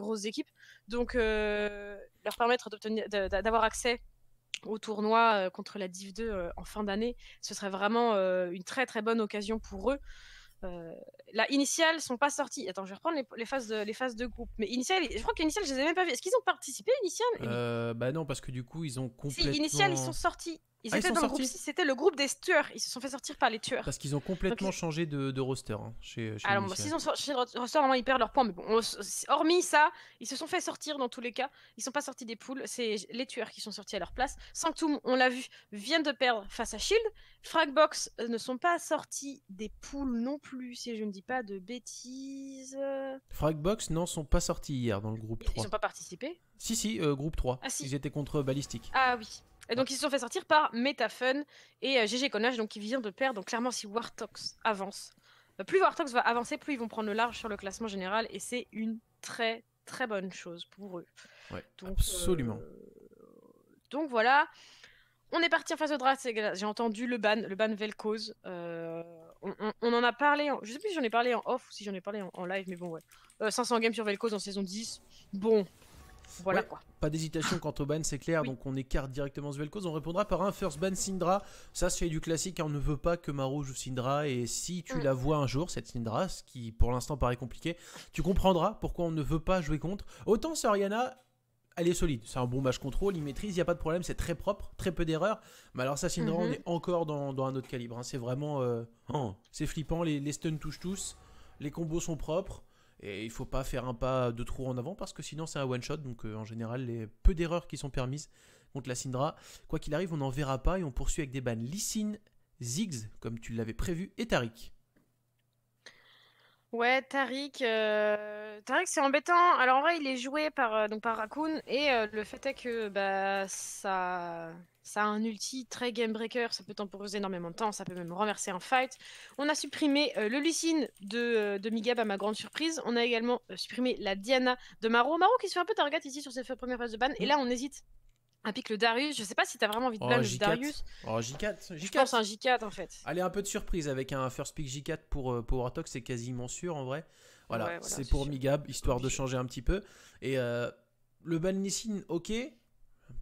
grosses équipes. Donc, leur permettre d'avoir accès au tournoi contre la Div 2 en fin d'année, ce serait vraiment une très très bonne occasion pour eux. Euh, la initiale sont pas sorties. Attends, je vais reprendre les, phases, de, les phases de groupe. Mais initial, je crois qu'initial, je les ai même pas vu. Est-ce qu'ils ont participé initial euh, Bah non, parce que du coup, ils ont complètement. Si, initial, ils sont sortis. Ils ah, étaient dans le groupe, c'était le groupe des tueurs. Ils se sont fait sortir par les tueurs. Parce qu'ils ont complètement changé de, de, roster hein, chez, chez Alors, s'ils ont changé de roster, normalement, ils perdent leurs points. Mais bon, hormis ça, ils se sont fait sortir dans tous les cas. Ils sont pas sortis des poules. C'est les tueurs qui sont sortis à leur place. Sanctum, on l'a vu, vient de perdre face à Shield. Fragbox euh, ne sont pas sortis des poules non plus, si je ne dis pas de bêtises. Fragbox, non, sont pas sortis hier dans le groupe 3. Ils n'ont pas participé Si, si, euh, groupe 3. Ah, si. Ils étaient contre Ballistic. Ah oui. Et donc ils se sont fait sortir par Metafun et GG euh, Connage, donc qui vient de perdre. Donc clairement, si Wartox avance, euh, plus Wartox va avancer, plus ils vont prendre le large sur le classement général, et c'est une très très bonne chose pour eux. Ouais, absolument. Euh, donc voilà. On est parti en phase de draft, j'ai entendu le ban, le ban Vel'Koz. on, en a parlé, je sais plus si j'en ai parlé en off ou si j'en ai parlé en, live, mais bon ouais. 500 games sur Vel'Koz en saison 10. Bon, voilà quoi. Pas d'hésitation quant au ban, c'est clair. Donc on écarte directement Svel'Koz. On répondra par un first ban Syndra. Ça, c'est du classique. Hein. On ne veut pas que Maro joue Syndra. Et si tu mm. la vois un jour, cette Syndra, ce qui pour l'instant paraît compliqué, tu comprendras pourquoi on ne veut pas jouer contre. Autant Soriana, elle est solide. C'est un bon match contrôle, il maîtrise, il n'y a pas de problème, c'est très propre, très peu d'erreurs. Mais alors ça, Syndra, on mm-hmm. est encore dans, un autre calibre. Hein. C'est vraiment... Euh, oh, c'est flippant, les, les stuns touchent tous, les combos sont propres. Et il faut pas faire un pas de trop en avant parce que sinon c'est un one shot. Donc euh, en général, les peu d'erreurs qui sont permises contre la Syndra. Quoi qu'il arrive, on n'en verra pas et on poursuit avec des bans Lysine, Ziggs, comme tu l'avais prévu, et Tariq. Ouais, Tariq, euh... Tariq c'est embêtant. Alors en vrai, il est joué par, euh, donc par Raccoon et euh, le fait est que bah, ça, ça a un ulti très game breaker, ça peut temporiser énormément de temps, ça peut même renverser un fight. On a supprimé le Lucine de, de Migab à ma grande surprise. On a également supprimé la Diana de Maro. Maro qui se fait un peu target ici sur cette première phase de ban. Et là, on hésite un pic le Darius, je sais pas si t'as vraiment envie de ban oh, le Darius. Oh, J4, J4. Je pense un J4 en fait. Allez, un peu de surprise avec un first pick J4 pour euh, Power Talk, c'est quasiment sûr en vrai. Voilà, c'est pour Migab, histoire de changer un petit peu. Et euh, le ban Nissin, ok.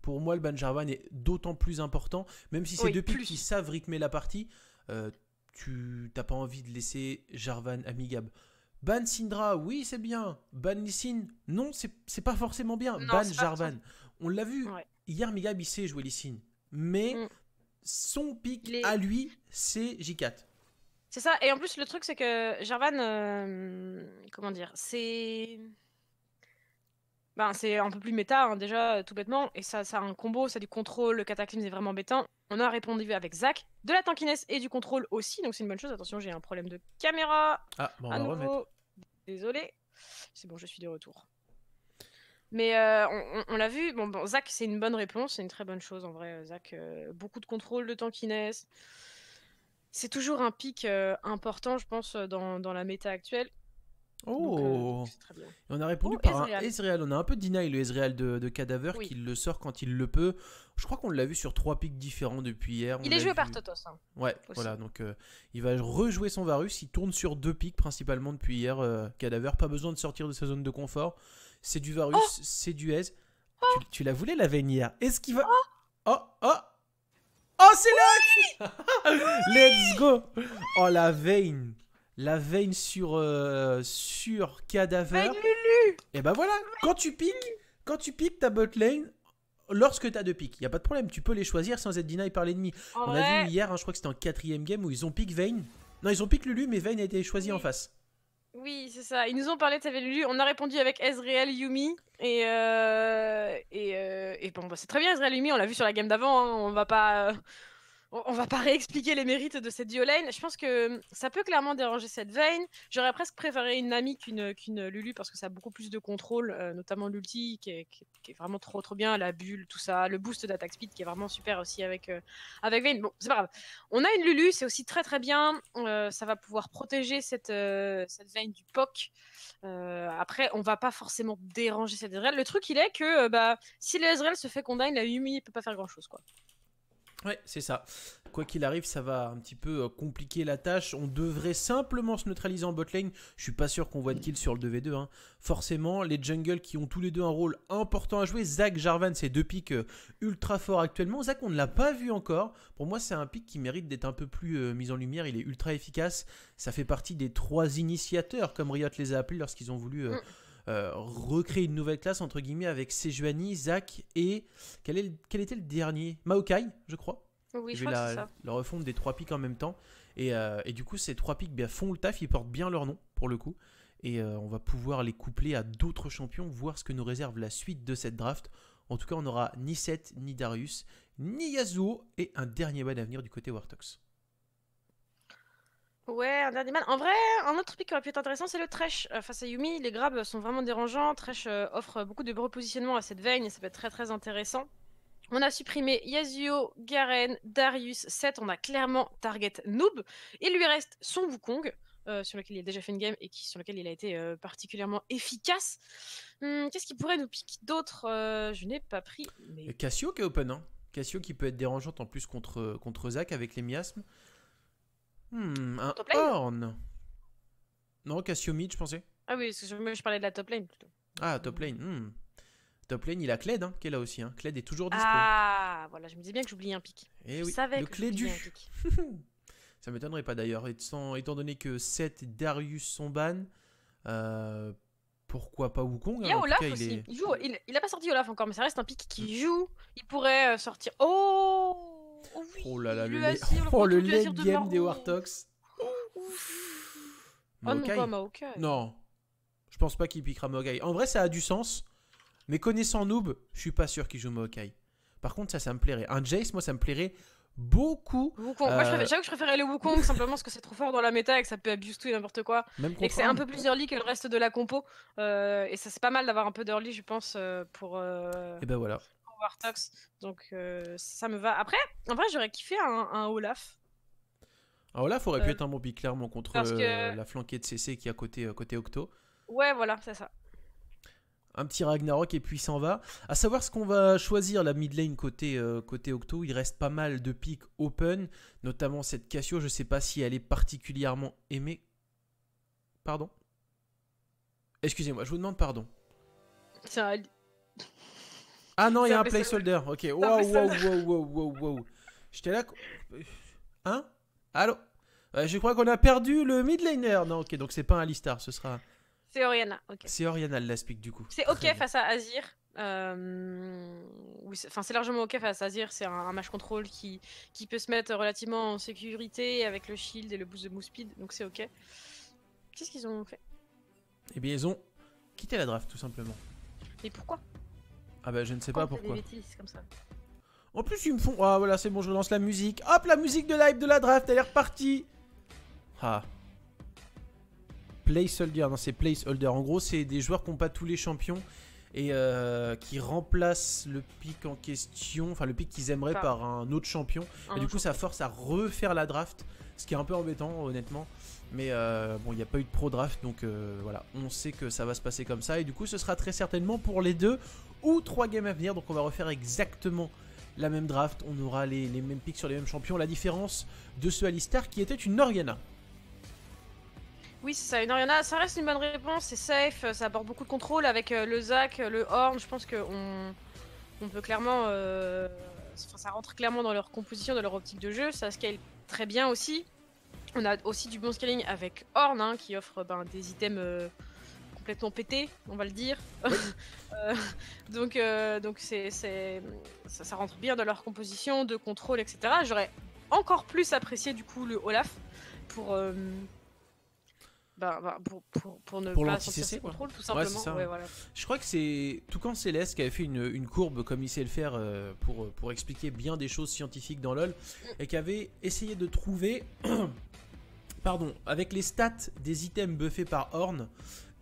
Pour moi, le ban Jarvan est d'autant plus important, même si c'est deux pics qui savent rythmer la partie. Euh, tu t'as pas envie de laisser Jarvan à Migab. Ban Syndra, oui, c'est bien. Ban Nissin, non, c'est pas forcément bien. ban Jarvan, on l'a vu. Hier, Migab, il sait jouer. Mais mm. son pic à lui, c'est J4. C'est ça. Et en plus, le truc, c'est que Jarvan, euh, comment dire, c'est. Ben, c'est un peu plus méta, hein, déjà, tout bêtement. Et ça, ça a un combo, ça a du contrôle. Le cataclysme est vraiment embêtant. On a répondu avec Zach, de la tankiness et du contrôle aussi. Donc, c'est une bonne chose. Attention, j'ai un problème de caméra. Ah, bon, on va Désolé. C'est bon, je suis de retour. Mais euh, on, l'a vu, bon, bon Zach, c'est une bonne réponse, c'est une très bonne chose en vrai. Euh, Zach, euh, beaucoup de contrôle de tankiness. C'est toujours un pic important, je pense, dans, dans, la méta actuelle. Oh On a répondu oh, par un Ezreal. On a un peu deny le Ezreal de, de Cadaver qui le sort quand il le peut. Je crois qu'on l'a vu sur trois pics différents depuis hier. il est joué par Totos. Hein, ouais, voilà. Donc il va rejouer son Varus. Il tourne sur deux pics principalement depuis hier. Cadaver, pas besoin de sortir de sa zone de confort c'est du Varus, oh c'est du Ez. Tu, oh tu, la voulais la veine hier. Est-ce qu'il va. Oh Oh Oh Oh, c'est là Let's go Oh, la veine La veine sur, euh, sur Cadaver. Et eh ben voilà, quand tu piques, quand tu piques ta bot lane, lorsque tu as deux piques, il n'y a pas de problème, tu peux les choisir sans être deny par l'ennemi. On a vu hier, hein, je crois que c'était en quatrième game où ils ont pique Vayne. Non, ils ont pique Lulu, mais Vayne a été choisi en face. Oui, c'est ça. Ils nous ont parlé de ça Lulu. On a répondu avec Ezreal Yumi. Et, euh, et, euh, et bon, bah, c'est très bien Ezreal Yumi. On l'a vu sur la game d'avant. Hein. On va pas on va pas réexpliquer les mérites de cette duo lane. Je pense que ça peut clairement déranger cette veine. J'aurais presque préféré une Nami qu'une Lulu parce que ça a beaucoup plus de contrôle, euh, notamment l'ulti qui est, vraiment trop trop bien, la bulle, tout ça, le boost d'attaque speed qui est vraiment super aussi avec, euh, avec. Bon, c'est pas grave. On a une Lulu, c'est aussi très très bien. Euh, ça va pouvoir protéger cette, cette veine du POC. après, on va pas forcément déranger cette Ezreal. Le truc, il est que bah, si le Ezreal se fait condamner, la Yumi peut pas faire grand chose quoi. Ouais, c'est ça. Quoi qu'il arrive, ça va un petit peu euh, compliquer la tâche. On devrait simplement se neutraliser en botlane. Je suis pas sûr qu'on voit de kill sur le 2v2. Hein. Forcément, les jungles qui ont tous les deux un rôle important à jouer. Zach, Jarvan, c'est deux pics euh, ultra forts actuellement. Zach, on ne l'a pas vu encore. Pour moi, c'est un pic qui mérite d'être un peu plus euh, mis en lumière. Il est ultra efficace. Ça fait partie des trois initiateurs, comme Riot les a appelés lorsqu'ils ont voulu. Mm. recréer une nouvelle classe entre guillemets avec Sejuani, Zach et quel, est quel était le dernier? Maokai, je crois. Oui, je crois la, ça. la refonte des trois pics en même temps. Et, euh, et du coup, ces trois pics bien, font le taf, ils portent bien leur nom pour le coup. Et euh, on va pouvoir les coupler à d'autres champions, voir ce que nous réserve la suite de cette draft. En tout cas, on n'aura ni Seth, ni Darius, ni Yasuo, et un dernier ban à venir du côté Wartox. Ouais, un dernier ban. En vrai, un autre pic qui aurait pu être intéressant, c'est le Thresh. Euh, face à Yumi, les grabs sont vraiment dérangeants. Thresh offre beaucoup de repositionnement à cette veine et ça peut être très très intéressant. On a supprimé Yasuo, Garen, Darius, 7. On a clairement target noob. Il lui reste son Wukong, euh, sur lequel il a déjà fait une game et qui, sur lequel il a été euh, particulièrement efficace. Hmm, qu'est-ce qui pourrait nous piquer d'autre euh, Je n'ai pas pris. Cassio qui est open, hein Cassio qui peut être dérangeante en plus contre, contre Zach avec les miasmes. Hmm, un Horn. Non, Cassio mid, je pensais. Ah oui, parce que je, je parlais de la top lane plutôt. Ah, top lane. Hmm. Top lane, il a Kled hein, qui est là aussi. Hein. Kled est toujours dispo. Ah, voilà, je me disais bien que j'oubliais un pic. Et eh oui, le clé du. Ça m'étonnerait pas d'ailleurs, étant donné que Seth et Darius sont ban. Euh, pourquoi pas Wukong Il y a hein, aussi. Il, joue, il, a pas sorti Olaf encore, mais ça reste un pic qui joue. Il pourrait euh, sortir. Oh Oh, là là, le, oh, le late game des Wartox. Oh non, pas Maokai. Non, je pense pas qu'il piquera Maokai. En vrai, ça a du sens. Mais connaissant Noob, je suis pas sûr qu'il joue Maokai. Par contre, ça, ça me plairait. Un Jace, moi, ça me plairait beaucoup. Wukong. Moi, j'avoue que je préférais le Wukong simplement parce que c'est trop fort dans la méta et que ça peut abuse tout et n'importe quoi. Même et que c'est un peu plus early que le reste de la compo. Euh, et ça, c'est pas mal d'avoir un peu d'early, je pense, euh, pour. Euh, et ben voilà. Wartox. Donc, ça me va. Après, en vrai, j'aurais kiffé un, Olaf. Un Olaf aurait pu être un bon pick, clairement, contre la flanquée de CC qui est à côté, côté Octo. Ouais, voilà, c'est ça un petit Ragnarok et puis s'en va. À savoir ce qu'on va choisir la mid lane côté, euh, côté Octo, il reste pas mal de pics open, notamment cette Cassio, je sais pas si elle est particulièrement aimée. Pardon? Excusez-moi, je vous demande pardon. Ah non, il y a un placeholder. Ok, wow, wow, wow, wow, wow, wow. J'étais là. Hein? Allô? Je crois qu'on a perdu le mid laner. Non, ok, donc c'est pas un Listar, ce sera. C'est Oriana, ok. C'est Oriana le du coup. C'est ok face à Azir. Euh... enfin, c'est largement ok face à Azir. C'est un, match control qui, qui peut se mettre relativement en sécurité avec le shield et le boost de move speed, donc c'est ok. Qu'est-ce qu'ils ont fait? Eh bien, ils ont quitté la draft tout simplement. Mais pourquoi? Ah bah, je ne sais pas pourquoi. Des bêtises comme ça en plus, ils me font. Ah voilà, c'est bon, je lance la musique. Hop, la musique de live de la draft, elle est repartie. Ah, placeholder. Non, c'est placeholder. En gros, c'est des joueurs qui n'ont pas tous les champions et euh, qui remplacent le pic en question, enfin le pic qu'ils aimeraient par un autre champion. et du coup, ça force à refaire la draft, ce qui est un peu embêtant, honnêtement. Mais euh, bon, il n'y a pas eu de pro draft, donc euh, voilà, on sait que ça va se passer comme ça. Et du coup, ce sera très certainement pour les deux ou trois games à venir. Donc on va refaire exactement la même draft. On aura les, mêmes pics sur les mêmes champions. La différence de ce Alistar qui était une Organa. Oui, c'est ça, une Oriana, ça reste une bonne réponse, c'est safe, ça apporte beaucoup de contrôle avec euh, le Zac, le Horn, je pense qu'on on peut clairement... Euh, ça rentre clairement dans leur composition, dans leur optique de jeu, ça scale très bien aussi. On a aussi du bon scaling avec Horn, hein, qui offre ben, des items euh, complètement pétés, on va le dire. donc donc c'est, ça, ça, rentre bien dans leur composition de contrôle, etc. J'aurais encore plus apprécié du coup le Olaf pour bah, bah, pour, pour, pour, ne pas sortir contrôle, tout simplement. Je crois que c'est Toucan Céleste qui avait fait une, une, courbe comme il sait le faire euh, pour, pour expliquer bien des choses scientifiques dans LoL et qui avait essayé de trouver, pardon, avec les stats des items buffés par Horn,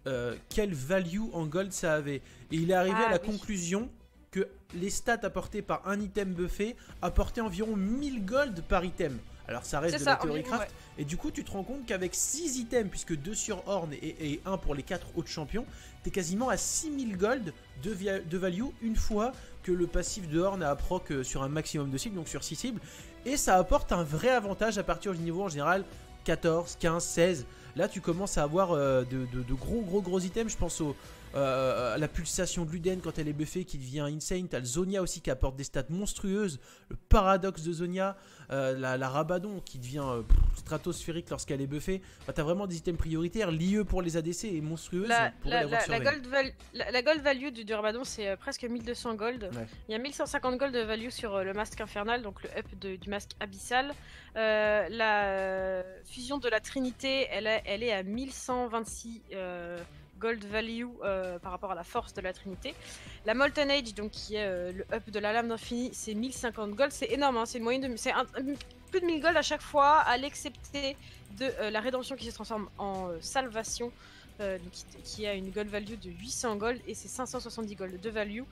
euh, quelle value en gold ça avait. Et il est arrivé à ah la conclusion que les stats apportées par un item buffé apportaient environ 1000 gold par item. Alors ça reste de la théorie craft. Et du coup, tu te rends compte qu'avec 6 items, puisque 2 sur Horn et, 1 pour les 4 autres champions, t'es quasiment à 6000 gold de, de, value une fois que le passif de Horn a proc euh, sur un maximum de cibles, donc sur 6 cibles. Et ça apporte un vrai avantage à partir du niveau en général 14, 15, 16. Là, tu commences à avoir euh, de, gros, gros, gros items. Je pense euh, la pulsation de Luden quand elle est buffée qui devient insane. T'as le Zonia aussi qui apporte des stats monstrueuses. Le paradoxe de Zonia. Euh, la, Rabadon qui devient euh, stratosphérique lorsqu'elle est buffée. Bah, t'as vraiment des items prioritaires. L'IE pour les ADC est monstrueuse. La, gold, value du, Rabadon c'est presque 1200 gold. Il y a 1150 gold de value sur le masque infernal, donc le up du masque abyssal. la fusion de la Trinité, elle, elle est à 1126 gold value euh, par rapport à la force de la Trinité. La Molten Age, donc qui est euh, le up de la lame d'infini, c'est 1050 gold. C'est énorme, hein, c'est une moyenne de. C'est plus de 1000 gold à chaque fois, à l'excepté de euh, la rédemption qui se transforme en salvation. qui, a une gold value de 800 gold et c'est 570 gold de value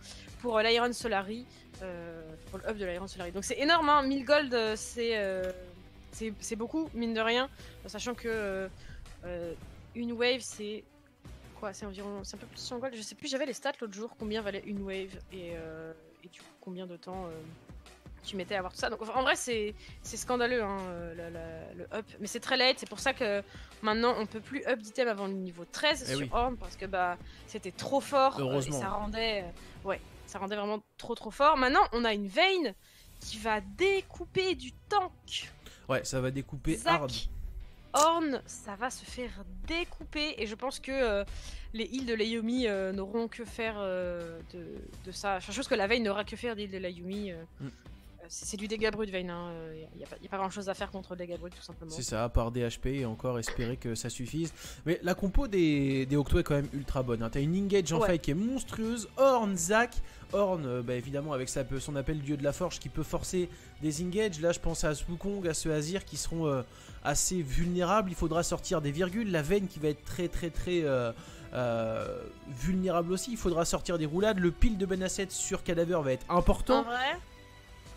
pour l'Iron Solari, pour le up de l'Iron Solari. Donc c'est énorme, hein, 1000 gold c'est c'est beaucoup, mine de rien, sachant que une wave c'est c'est environ. C'est un peu plus de 100 gold. Je sais plus, j'avais les stats l'autre jour, combien valait une wave et, euh, et du coup, combien de temps euh, tu mettais à avoir tout ça. Donc en vrai, c'est scandaleux hein, euh, le, up. Mais c'est très late, c'est pour ça que maintenant on peut plus up d'item avant le niveau 13 eh sur Horn parce que bah c'était trop fort. Heureusement. Et ça rendait. ouais, ça rendait vraiment trop trop fort. Maintenant, on a une vein qui va découper du tank. Ouais, ça va découper hard. Horn, ça va se faire découper et je pense que euh, les îles de l'Ayumi euh, n'auront que faire euh, de, ça. Enfin, chose que la veille n'aura que faire des îles de l'Ayumi. Mm. C'est du dégât brut, Vayne. Il hein. n'y a, pas grand chose à faire contre le dégât brut, tout simplement. C'est ça, à part DHP et encore espérer que ça suffise. Mais la compo des, des Octo est quand même ultra bonne. Hein. T'as une Engage en fight qui est monstrueuse. Horn, Zack. Horn, bah, évidemment, avec son appel dieu de la forge qui peut forcer des Engage. Là, je pense à Wukong, à ce Azir qui seront assez vulnérable. Il faudra sortir des virgules. La veine qui va être très très très euh, euh, vulnérable aussi. Il faudra sortir des roulades. Le pile de Benasset sur Cadaver va être important.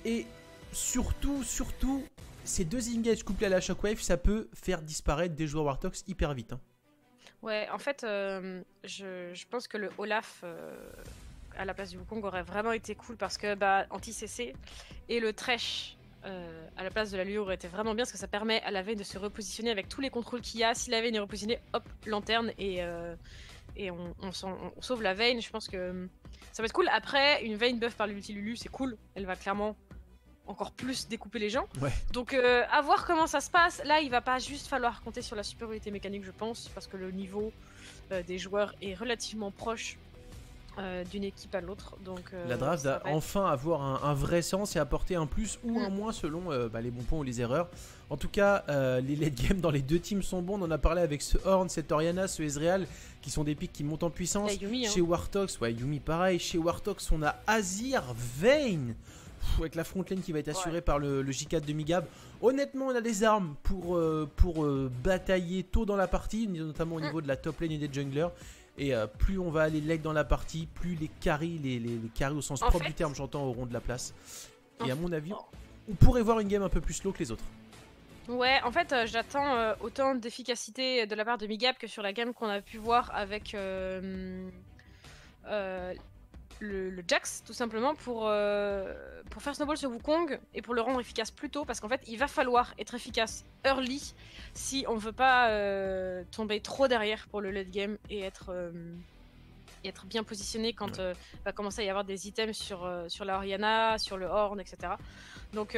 Et surtout, surtout, ces deux engages couplés à la Shockwave, ça peut faire disparaître des joueurs Wartox hyper vite. Hein. Ouais, en fait, euh, je, pense que le Olaf à la place du Wukong aurait vraiment été cool parce que bah, anti-CC et le Tresh euh, à la place de la Lure était vraiment bien parce que ça permet à la veine de se repositionner avec tous les contrôles qu'il y a. Si la veine est repositionnée, hop, lanterne et, euh, et on, sauve la veine. Je pense que ça va être cool. Après, une veine buff par l'ulti Lulu, c'est cool. Elle va clairement encore plus découper les gens. Donc euh, à voir comment ça se passe. Là, il va pas juste falloir compter sur la supériorité mécanique, je pense, parce que le niveau des joueurs est relativement proche euh, d'une équipe à l'autre. Donc euh, la draft va enfin avoir un, vrai sens et apporter un plus ou un mm. moins selon euh, bah, les bons points ou les erreurs. En tout cas, les late games dans les deux teams sont bons. On en a parlé avec ce Horn, cet Oriana, ce Ezreal, qui sont des pics qui montent en puissance. Hein. Chez Wartox, ouais, Yumi pareil. Chez Wartox, on a Azir, Vayne. Avec la frontline qui va être assurée par le, le, J4 de Migab. Honnêtement, on a des armes pour, pour batailler tôt dans la partie, notamment au mm. niveau de la top lane et des junglers. Et euh, plus on va aller leg dans la partie, plus les carries, les, les, carries au sens propre du terme, j'entends, auront de la place. Et à mon avis, on pourrait voir une game un peu plus slow que les autres. Ouais, en fait, euh, j'attends euh, autant d'efficacité de la part de Migap que sur la game qu'on a pu voir avec le, Jax, tout simplement, pour, euh, pour faire snowball ce Wukong et pour le rendre efficace plus tôt, parce qu'en fait, il va falloir être efficace early si on veut pas euh, tomber trop derrière pour le late game et être, euh, être bien positionné quand va commencer à y avoir des items sur, sur la Oriana, sur le Horn, etc. Donc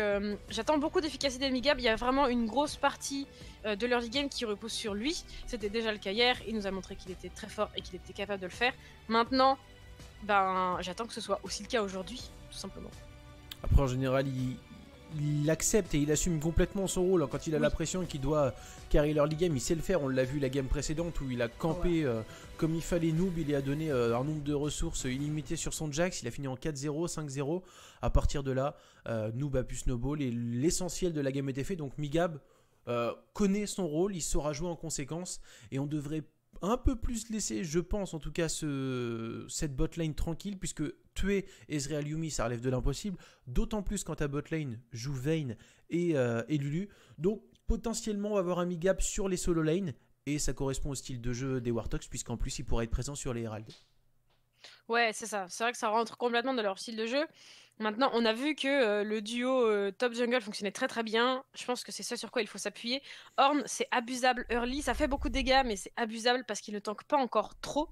j'attends beaucoup d'efficacité de Migab. Il y a vraiment une grosse partie de l'early game qui repose sur lui. C'était déjà le cas hier. Il nous a montré qu'il était très fort et qu'il était capable de le faire. Maintenant, ben j'attends que ce soit aussi le cas aujourd'hui, tout simplement. Après, en général, il, il, accepte et il assume complètement son rôle. Quand il a la pression qu'il doit carry leur game, il sait le faire. On l'a vu la game précédente où il a campé euh, comme il fallait Noob. Il a donné euh, un nombre de ressources illimité sur son Jax. Il a fini en 4-0, 5-0. À partir de là, euh, Noob a pu snowball et l'essentiel de la game était fait. Donc Migab connaît son rôle, il saura jouer en conséquence et on devrait un peu plus laisser, je pense, en tout cas, ce, cette botlane tranquille, puisque tuer Ezreal Yumi, ça relève de l'impossible, d'autant plus quand ta botlane joue Vayne et, euh, Lulu. Donc, potentiellement, on va avoir un mi-gap sur les solo lane, et ça correspond au style de jeu des Warthogs, puisqu'en plus, il pourra être présent sur les Herald. Ouais, c'est ça. C'est vrai que ça rentre complètement dans leur style de jeu. Maintenant, on a vu que euh, le duo euh, top jungle fonctionnait très très bien. Je pense que c'est ça sur quoi il faut s'appuyer. Horn, c'est abusable early, ça fait beaucoup de dégâts, mais c'est abusable parce qu'il ne tank pas encore trop.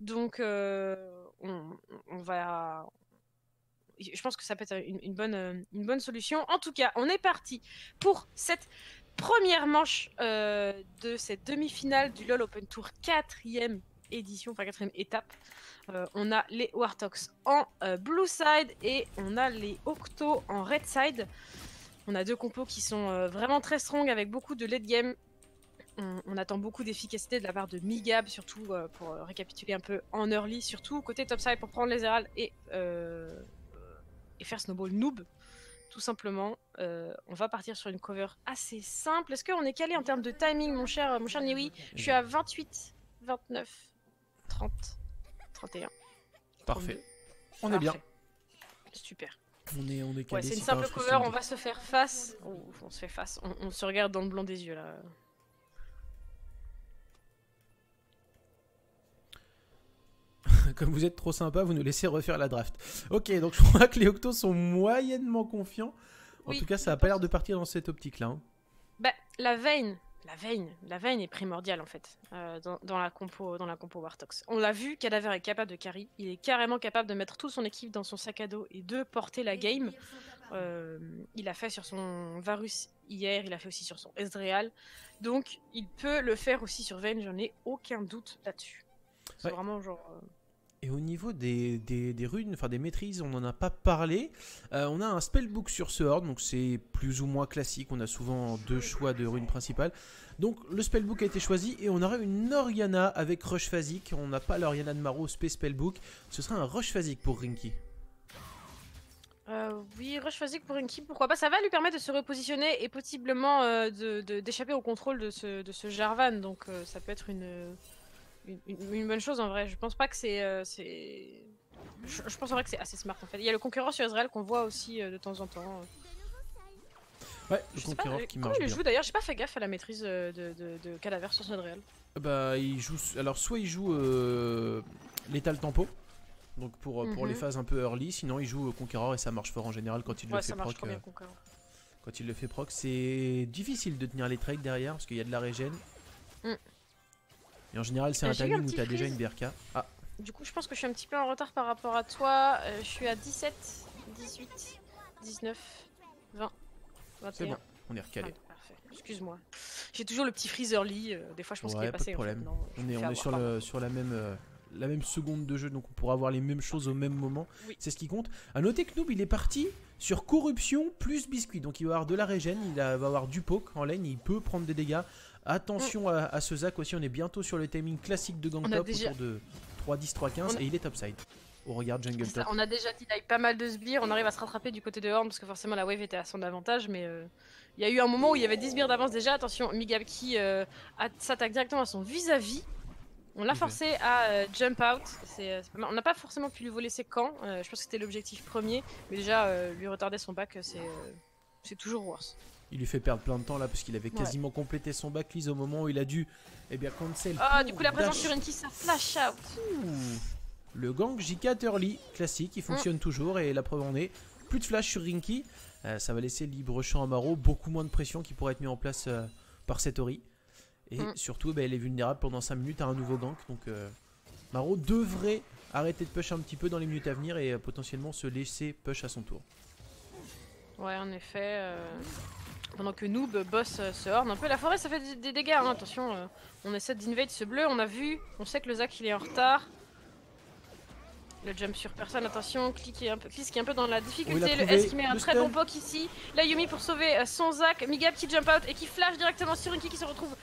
Donc, euh, on, va. Je pense que ça peut être une, bonne, une bonne solution. En tout cas, on est parti pour cette première manche de cette demi-finale du LoL Open Tour 4ème édition, enfin quatrième étape. Euh, on a les Warthogs en euh, blue side et on a les Octo en red side. On a deux compos qui sont euh, vraiment très strong avec beaucoup de late game. On, attend beaucoup d'efficacité de la part de Migab, surtout pour récapituler un peu en early, surtout côté top side pour prendre les Herald et, faire snowball noob. Tout simplement, on va partir sur une cover assez simple. Est-ce qu'on est calé en termes de timing, mon cher, mon cher Niwi Je suis à 28, 29, 30. 31. Parfait. On est bien. Super. On est, on est calé, c'est une simple cover, on va se faire face. on se fait face. On, se regarde dans le blanc des yeux là. Comme vous êtes trop sympa, vous nous laissez refaire la draft. Ok, donc je crois que les Octos sont moyennement confiants. En tout cas, ça a pas l'air de partir dans cette optique-là. Hein. Bah, la veine, la veine, la veine est primordiale en fait euh, dans, la compo, dans la compo Wartox. On l'a vu, Cadaver est capable de carry, il est carrément capable de mettre toute son équipe dans son sac à dos et de porter la game. Euh, il a fait sur son Varus hier, il a fait aussi sur son Ezreal, donc il peut le faire aussi sur Vayne, j'en ai aucun doute là-dessus. C'est vraiment genre. Euh, et au niveau des, des, runes, enfin des maîtrises, on n'en a pas parlé. Euh, on a un spellbook sur ce horde, donc c'est plus ou moins classique. On a souvent deux choix de runes principales. Donc le spellbook a été choisi et on aura une Oriana avec Rush Phasic. On n'a pas l'Oriana de Maro Space Spellbook. Ce sera un Rush Phasic pour Rinky. Euh, oui, Rush Phasic pour Rinky, pourquoi pas Ça va lui permettre de se repositionner et possiblement euh, d'échapper au contrôle de ce, de ce Jarvan. Donc ça peut être une une, bonne chose en vrai. Je pense pas que c'est. Euh, je, pense en vrai que c'est assez smart en fait. Il y a le concurrent sur Ezreal qu'on voit aussi euh, de temps en temps. Ouais, le concurrent qui marche. Comment il joue d'ailleurs? J'ai pas fait gaffe à la maîtrise euh, de, de, de Cadaver sur Ezreal. Bah, il joue. Alors, soit il joue euh, l'étal tempo. Donc pour, pour les mhm. phases un peu early, sinon il joue Conqueror et ça marche fort en général quand il le fait proc. quand il le fait proc, c'est difficile de tenir les trades derrière parce qu'il y a de la régène. Mm. Et en général, c'est un timing où t'as déjà une BRK. Ah. Du coup, je pense que je suis un petit peu en retard par rapport à toi. Euh, je suis à 17, 18, 19, 20, 21. C'est bon, on est recalé. parfait. Excuse-moi. J'ai toujours le petit freeze early. Euh, des fois, je pense qu'il est passé. De problème. on est, on est sur, le, sur la même. Euh, la même seconde de jeu, donc on pourra avoir les mêmes choses au même moment. C'est ce qui compte. A noter que Noob, il est parti sur corruption plus biscuit. Donc il va avoir de la régène, il va avoir du poke en lane, il peut prendre des dégâts. Attention à, ce Zac aussi, on est bientôt sur le timing classique de gang top autour de 3-10, 3-15 et il est topside. Au regard jungle top. on a déjà dit pas mal de sbires, on arrive à se rattraper du côté de Horn parce que forcément la wave était à son avantage, mais euh, il y a eu un moment où il y avait 10 sbires d'avance déjà. Attention, Migabki euh, s'attaque directement à son vis-à-vis. On l'a forcé à euh, jump out. on n'a pas forcément pu lui voler ses camps. je pense que c'était l'objectif premier, mais déjà lui retarder son bac, c'est toujours worse. Il lui fait perdre plein de temps là parce qu'il avait quasiment complété son backlist au moment où il a dû eh bien cancel. Ah du coup la présence sur une ça flash out. Le gang J4 early classique, il fonctionne mm. toujours et la preuve en est. Plus de flash sur Rinky, euh, ça va laisser libre champ à Maro, beaucoup moins de pression qui pourrait être mis en place euh, par cette Ori. Et mm. surtout, eh ben, elle est vulnérable pendant 5 minutes à un nouveau gank. Donc euh, Maro devrait arrêter de push un petit peu dans les minutes à venir et potentiellement se laisser push à son tour. Ouais, en effet. Pendant que Noob boss euh, se horn un peu. La forêt ça fait des, dégâts, hein. attention. Euh, on essaie d'invade ce bleu, on a vu. On sait que le Zac il est en retard. Le jump sur personne, attention, cliquez un peu, qui est un peu dans la difficulté. le S qui met un très bon poke ici. La Yumi pour sauver euh, son Zac. Migab qui jump out et qui flash directement sur Inki qui se retrouve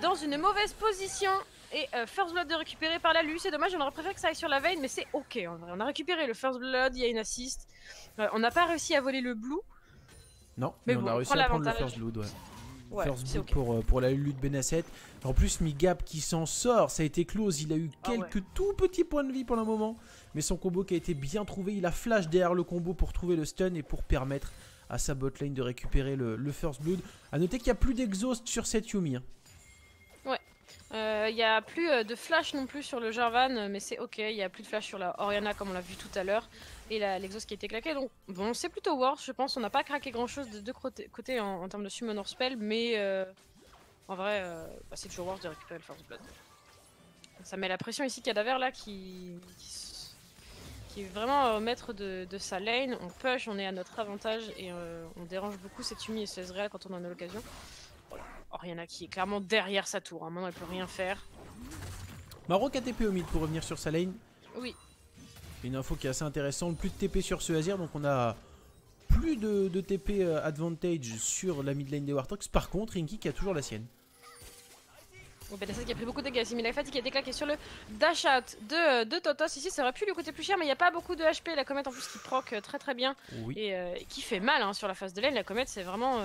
dans une mauvaise position. Et First Blood de récupérer par la Lu, c'est dommage, on aurait préféré que ça aille sur la veille, mais c'est ok en vrai. On a récupéré le First Blood, il y a une assist. on n'a pas réussi à voler le Blue. Non, mais, on a réussi à prendre le first blood, ouais. First blood pour, euh, pour la lutte de Benasset. En plus, Migap qui s'en sort, ça a été close. Il a eu ah quelques tout petits points de vie pour le moment. Mais son combo qui a été bien trouvé. Il a flash derrière le combo pour trouver le stun et pour permettre à sa botlane de récupérer le, First Blood. A noter qu'il n'y a plus d'exhaust sur cette Yumi. Hein. Ouais. Euh, il n'y a plus euh, de flash non plus sur le Jarvan, mais c'est ok. Il n'y a plus de flash sur la Oriana comme on l'a vu tout à l'heure. Et l'exhaust qui a été claqué. Donc bon, c'est plutôt worse, je pense. On n'a pas craqué grand chose de deux côtés en, termes de Summoner Spell, mais euh, en vrai, bah, c'est toujours worse de récupérer le First Blood. Ça met la pression ici, Cadaver là qui, qui, est vraiment maître de, sa lane. On push, on est à notre avantage et on dérange beaucoup cette Yumi et ce Ezreal quand on en a l'occasion. Oriana qui est clairement derrière sa tour. Hein. Maintenant, elle peut rien faire. Maroc a TP au mid pour revenir sur sa lane. Oui. Une info qui est assez intéressante. Plus de TP sur ce Azir. Donc, on a plus de, TP euh, advantage sur la mid lane des Warthogs. Par contre, Rinky qui a toujours la sienne. Bon, ben, qui a pris beaucoup de dégâts. la fatigue qui a déclaqué sur le dash out de, de Totos. Ici, ça aurait pu lui coûter plus cher, mais il n'y a pas beaucoup de HP. La comète en plus qui proc euh, très très bien et euh, qui fait mal hein, sur la face de lane. La comète, c'est vraiment.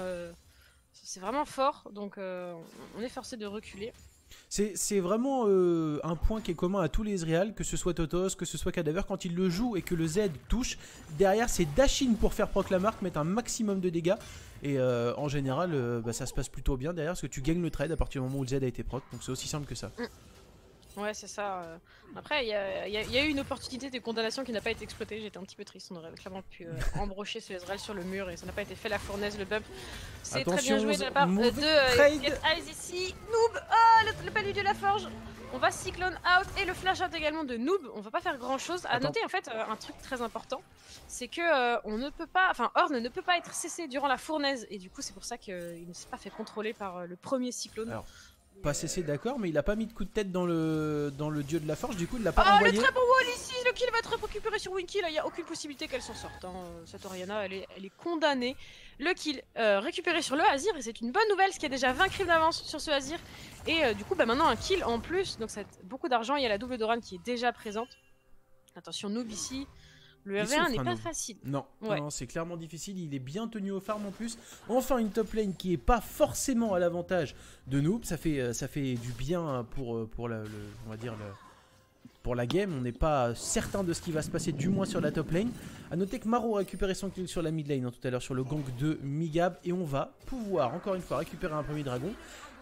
C'est vraiment fort, donc euh, on est forcé de reculer. C'est vraiment euh, un point qui est commun à tous les Ezreal, que ce soit Totos, que ce soit Cadaver, quand il le joue et que le Z touche, derrière c'est Dashin pour faire proc la marque, mettre un maximum de dégâts. Et euh, en général, bah, ça se passe plutôt bien derrière parce que tu gagnes le trade à partir du moment où le Z a été proc, donc c'est aussi simple que ça. Mm. Ouais, c'est ça. Euh. Après, il y, a eu une opportunité de condamnation qui n'a pas été exploitée. J'étais un petit peu triste. On aurait clairement pu euh, embrocher ce Ezreal sur le mur et ça n'a pas été fait. La fournaise, le bump. C'est très bien joué de la part euh, de Get Eyes ici. Noob Oh, le, le de la forge on va cyclone out et le flash out également de Noob. On va pas faire grand chose. À noter en fait un truc très important, c'est que on ne peut pas, enfin Orne ne peut pas être cessé durant la fournaise et du coup c'est pour ça qu'il ne s'est pas fait contrôler par le premier cyclone pas cessé d'accord, mais il a pas mis de coup de tête dans le, dans le dieu de la forge, du coup il l'a pas oh, le très bon wall ici, le kill va être récupéré sur Winky, là il n'y a aucune possibilité qu'elle s'en sorte. Hein. Cette Oriana, elle est, elle est condamnée. Le kill euh, récupéré sur le Azir, et c'est une bonne nouvelle, ce qui a déjà 20 kills d'avance sur ce Azir. Et euh, du coup, bah, maintenant un kill en plus, donc c'est beaucoup d'argent, il y a la double Doran qui est déjà présente. Attention, Noob ici. Le RV1 n'est pas facile. Non, non c'est clairement difficile. Il est bien tenu au farm en plus. Enfin, une top lane qui est pas forcément à l'avantage de Noob. Ça fait, euh, ça fait du bien pour, euh, pour la, le, on va dire pour la game. On n'est pas certain de ce qui va se passer, du moins sur la top lane. A noter que Maro a récupéré son kill sur la mid lane hein, tout à l'heure sur le gang de Migab. Et on va pouvoir encore une fois récupérer un premier dragon.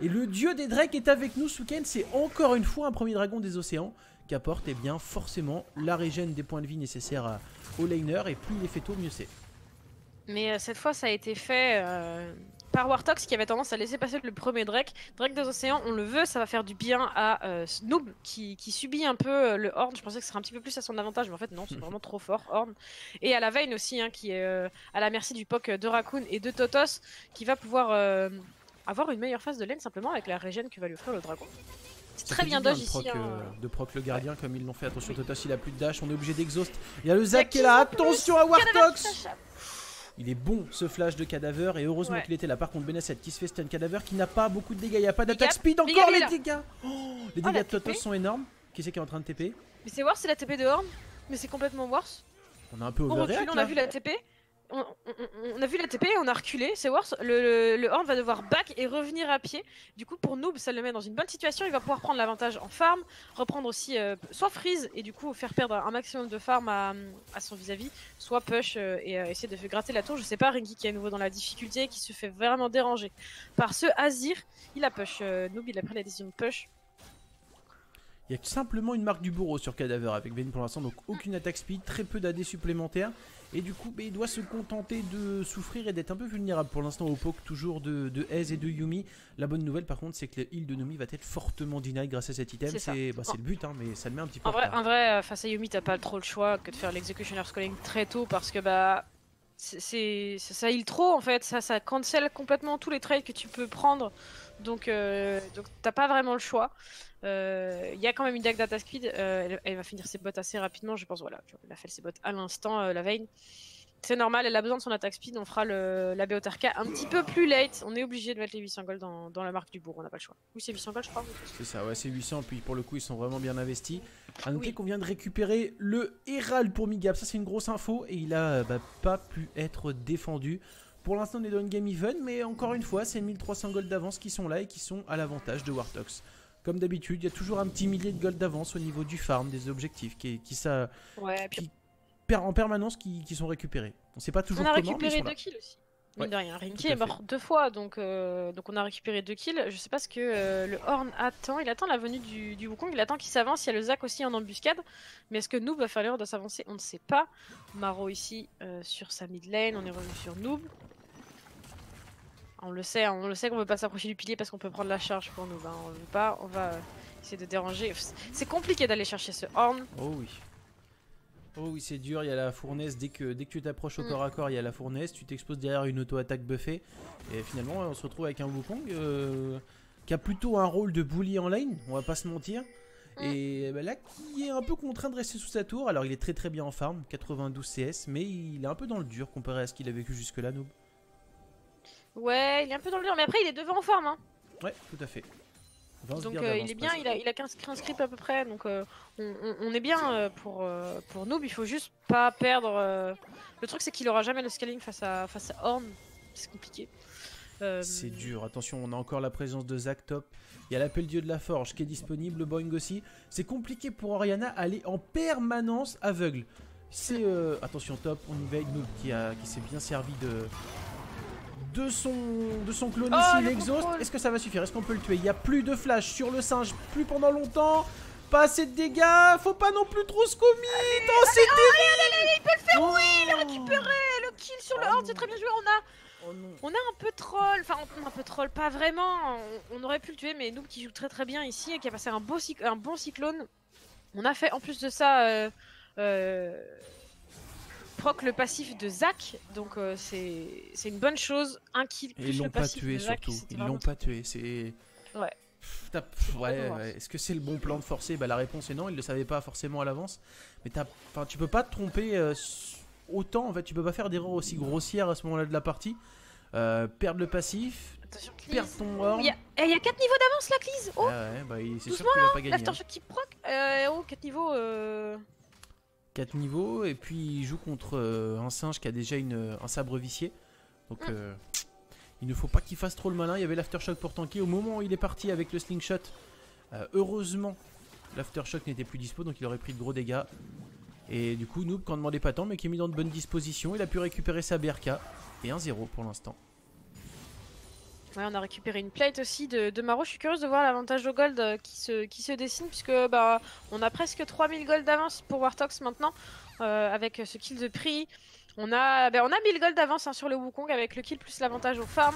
Et le dieu des drakes est avec nous, Suken. C'est encore une fois un premier dragon des océans qui apporte eh bien, forcément la régène des points de vie nécessaires au laner. Et plus il est fait tôt, mieux c'est. Mais euh, cette fois, ça a été fait euh, par Wartox qui avait tendance à laisser passer le premier Drake. Drake des océans, on le veut, ça va faire du bien à euh, Snoob qui, subit un peu le Horn. Je pensais que ce serait un petit peu plus à son avantage, mais en fait, non, c'est vraiment trop fort, Horn. Et à la Vayne aussi, hein, qui est à la merci du POC de Raccoon et de Totos, qui va pouvoir avoir une meilleure phase de laine simplement avec la régène que va lui offrir le dragon. Très bien dodge ici. Euh, de proc le gardien comme ils l'ont fait. Attention, Totos il a plus de dash. On est obligé d'exhaust. Il y a le Zac qui est là. Attention à Wartox. Il est bon ce flash de Cadaver et heureusement qu'il était là. Par contre, Benesset qui se fait stun Cadaver qui n'a pas beaucoup de dégâts. Il n'y a pas d'attaque speed encore les dégâts. Oh, les oh, dégâts de Totos sont énormes. Qui c'est qui est en train de TP Mais c'est worse, c'est la TP de Horn. Mais c'est complètement worse. On a un peu overreact. On, on a vu la TP on, a vu la TP, on a reculé, c'est worse. Le, Horn va devoir back et revenir à pied. Du coup, pour Noob, ça le met dans une bonne situation. Il va pouvoir prendre l'avantage en farm, reprendre aussi euh, soit freeze et du coup faire perdre un maximum de farm à, son vis-à-vis, soit push euh, et euh, essayer de gratter la tour. Je sais pas, Rinky qui est à nouveau dans la difficulté, qui se fait vraiment déranger par ce Azir. Il a push. Noob, il a pris la décision de push. Il y a simplement une marque du bourreau sur Cadaver avec Ben pour l'instant, donc aucune attaque speed, très peu d'AD supplémentaires. Et du coup, bah, il doit se contenter de souffrir et d'être un peu vulnérable pour l'instant au poke toujours de, de Ez et de Yumi. La bonne nouvelle par contre, c'est que l'île de Nomi va être fortement denied grâce à cet item. C'est bah, le but, hein, mais ça le met un petit peu en vrai, en vrai, euh, face à Yumi, t'as pas trop le choix que de faire l'executioner calling très tôt parce que bah c'est ça heal trop en fait, ça, ça cancel complètement tous les trades que tu peux prendre. Donc, euh, donc t'as pas vraiment le choix. Il euh, y a quand même une deck data speed. Euh, elle, va finir ses bottes assez rapidement, je pense. Voilà, elle a fait ses bottes à l'instant, la veille. C'est normal, elle a besoin de son attaque speed. On fera le, la Beotarka un petit peu plus late. On est obligé de mettre les 800 gold dans, dans la marque du bourg, on n'a pas le choix. Oui, c'est 800 gold, je crois. C'est ça, ouais, c'est 800. Puis pour le coup, ils sont vraiment bien investis. A noter qu'on vient de récupérer le Herald pour Migap. Ça, c'est une grosse info. Et il a bah, pas pu être défendu. Pour l'instant, on est dans une game even, mais encore une fois, c'est 1300 gold d'avance qui sont là et qui sont à l'avantage de Wartox. Comme d'habitude, il y a toujours un petit millier de gold d'avance au niveau du farm, des objectifs, qui, qui, ça, en permanence qui, sont récupérés. On sait pas toujours on a comment, récupéré deux kills aussi. Mine de rien, Rinky est mort deux fois, donc, euh, donc on a récupéré deux kills. Je sais pas ce que euh, le Horn attend. Il attend la venue du, du Wukong, il attend qu'il s'avance. Il y a le Zac aussi en embuscade. Mais est-ce que Noob va faire l'heure de s'avancer? On ne sait pas. Maro ici euh, sur sa mid lane, on est revenu sur Noob. On le sait, on le sait qu'on veut pas s'approcher du pilier parce qu'on peut prendre la charge pour Noob. Hein. On veut pas, on va essayer de déranger. C'est compliqué d'aller chercher ce Horn. Oh oui. Oh oui, c'est dur, il y a la fournaise. Dès que, dès que tu t'approches au mm. corps à corps, il y a la fournaise. Tu t'exposes derrière une auto-attaque buffée. Et finalement, on se retrouve avec un Wukong euh, qui a plutôt un rôle de bully en lane, on va pas se mentir. Mm. Et bah, là, qui est un peu contraint de rester sous sa tour. Alors, il est très très bien en farm, 92 CS, mais il est un peu dans le dur comparé à ce qu'il a vécu jusque-là, Noob. Ouais, il est un peu dans le dur, mais après, il est devant en farm. Hein. Ouais, tout à fait. Donc euh, il est bien, il a, il a 15, 15 scripts à peu près, donc euh, on, est bien euh, pour, pour Noob, il faut juste pas perdre... Le truc c'est qu'il aura jamais le scaling face à, face à Horn, c'est compliqué. C'est dur, attention, on a encore la présence de Zach Top, il y a l'appel dieu de la forge qui est disponible, Boeing aussi. C'est compliqué pour Oriana aller en permanence aveugle. C'est... attention Top, on y va avec Noob qui, qui s'est bien servi de de son, de son clone oh, ici, l'exhaust. Est-ce que ça va suffire? Est-ce qu'on peut le tuer? Il n'y a plus de flash sur le singe, plus pendant longtemps. Pas assez de dégâts, faut pas non plus trop se commit. Oh, c'est terrible Il peut le faire, oui Il a récupéré le kill sur le horde, c'est très bien joué. On a, oh, on a un peu troll, enfin un peu troll, pas vraiment. On, aurait pu le tuer, mais nous qui joue très très bien ici et qui a passé un, beau un bon cyclone. On a fait en plus de ça... Euh, euh, proc le passif de Zac, donc euh, c'est une bonne chose. Un kill plus ils l'ont pas tué surtout. Ils l'ont pas tué. C'est. Ouais. Ouais, est-ce que c'est le bon plan de forcer? Bah, La réponse est non, il le savait pas forcément à l'avance. Mais enfin, tu peux pas te tromper euh, autant, en fait, tu peux pas faire d'erreur aussi grossière à ce moment-là de la partie. Euh, perdre le passif, perdre ton or. Il y, a 4 niveaux d'avance la Cleese Oh ah ouais, bah, c'est sûr qu'il va pas gagner. L'aftershock qui proc Oh, 4 niveaux. 4 niveaux et puis il joue contre euh, un singe qui a déjà une, un sabre vicié. Donc mm. euh, il ne faut pas qu'il fasse trop le malin. Il y avait l'aftershock pour tanker. Au moment où il est parti avec le slingshot, euh, heureusement l'aftershock n'était plus dispo donc il aurait pris de gros dégâts. Et du coup Noob on demandait pas tant mais qui est mis dans de bonnes dispositions, il a pu récupérer sa BRK et 1-0 pour l'instant. Ouais, on a récupéré une plate aussi de, de Maro. Je suis curieuse de voir l'avantage au gold euh, qui se, dessine, puisque bah, on a presque 3000 gold d'avance pour Wartox maintenant, euh, avec ce kill de prix. On a, bah, on a 1000 gold d'avance hein, sur le Wukong avec le kill plus l'avantage au farm.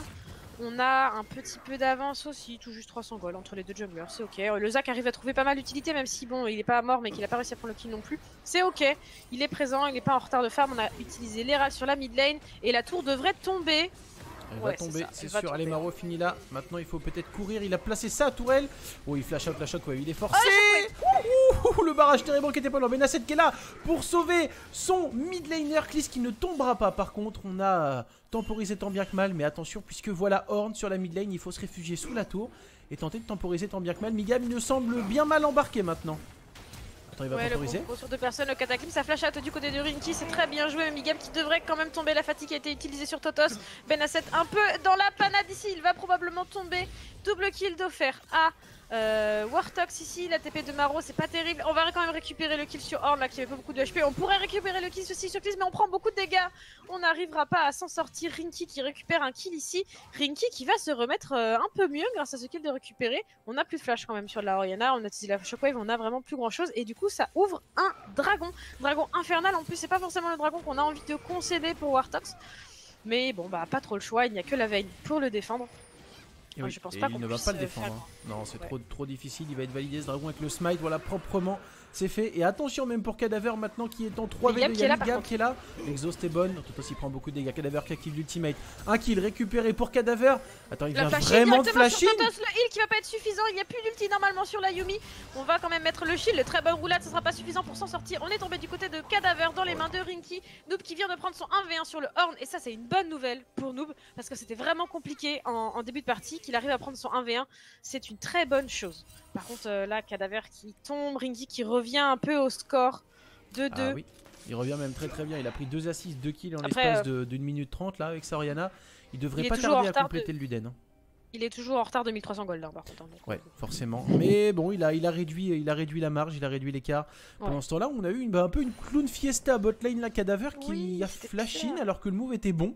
On a un petit peu d'avance aussi, tout juste 300 gold entre les deux junglers, c'est ok. Le Zac arrive à trouver pas mal d'utilité, même si bon, il est pas mort, mais qu'il a pas réussi à prendre le kill non plus. C'est ok, il est présent, il est pas en retard de farm. On a utilisé les sur la mid lane et la tour devrait tomber. Elle va tomber, c'est sûr. Allez, Maro finit là. Maintenant, il faut peut-être courir. Il a placé sa tourelle. Oh, il flash out, flash out. Ouais, il est forcé. Oh, le barrage terrible qui était pas loin. Benasset qui est là pour sauver son mid laner. Clis qui ne tombera pas. Par contre, on a temporisé tant bien que mal. Mais attention, puisque voilà Horn sur la mid lane. Il faut se réfugier sous la tour et tenter de temporiser tant bien que mal. Migam, il me semble bien mal embarqué maintenant il va ouais, deux personnes, le cataclysme, ça flash out du côté de Rinky, c'est très bien joué. Migam qui devrait quand même tomber, la fatigue a été utilisée sur Totos. Benasset un peu dans la panade ici, il va probablement tomber. Double kill d'offert à euh, Wartox ici, la TP de Maro, c'est pas terrible. On va quand même récupérer le kill sur Horn là qui avait pas beaucoup de HP. On pourrait récupérer le kill sur Clis, mais on prend beaucoup de dégâts. On n'arrivera pas à s'en sortir. Rinky qui récupère un kill ici. Rinky qui va se remettre euh, un peu mieux grâce à ce kill de récupérer. On a plus de flash quand même sur la Oriana. On a utilisé la shockwave, on a vraiment plus grand chose. Et du coup, ça ouvre un dragon. Dragon infernal. En plus, c'est pas forcément le dragon qu'on a envie de concéder pour Wartox. Mais bon, bah, pas trop le choix. Il n'y a que la veille pour le défendre. Je pense pas il ne va pas le défendre. Hein. Non, c'est trop, trop difficile. Il va être validé ce dragon avec le smite. Voilà, proprement c'est fait. Et attention même pour Cadaver maintenant qui est en 3 v 2 Il y a Gab qui est là. L'exhaust est bonne. Tout aussi prend beaucoup de dégâts. Cadaver qui active l'ultimate. Un kill récupéré pour Cadaver. Attends, il vient vraiment de flasher. le heal qui va pas être suffisant. Il n'y a plus d'ulti normalement sur la Yumi. On va quand même mettre le shield. Très bonne roulade. Ce sera pas suffisant pour s'en sortir. On est tombé du côté de Cadaver dans les mains de Rinky. Noob qui vient de prendre son 1v1 sur le Horn. Et ça, c'est une bonne nouvelle pour Noob. Parce que c'était vraiment compliqué en, en début de partie. Qu'il arrive à prendre son 1v1. C'est une très bonne chose. Par contre, euh, là, Cadaver qui tombe, Ringy qui revient un peu au score 2-2. Ah Il revient même très très bien. Il a pris 2 assists, 2 kills en l'espace euh, d'une minute 30 là avec Soriana. Il devrait pas tarder à compléter le Luden. Hein. Il est toujours en retard de 1300 gold hein, par contre. Hein, ouais, forcément. Mais bon, il a, il, a réduit, il a réduit la marge, il a réduit l'écart. Pendant ce temps-là, on a eu une, bah, un peu une clown fiesta botlane la cadaver qui a flash in alors que le move était bon.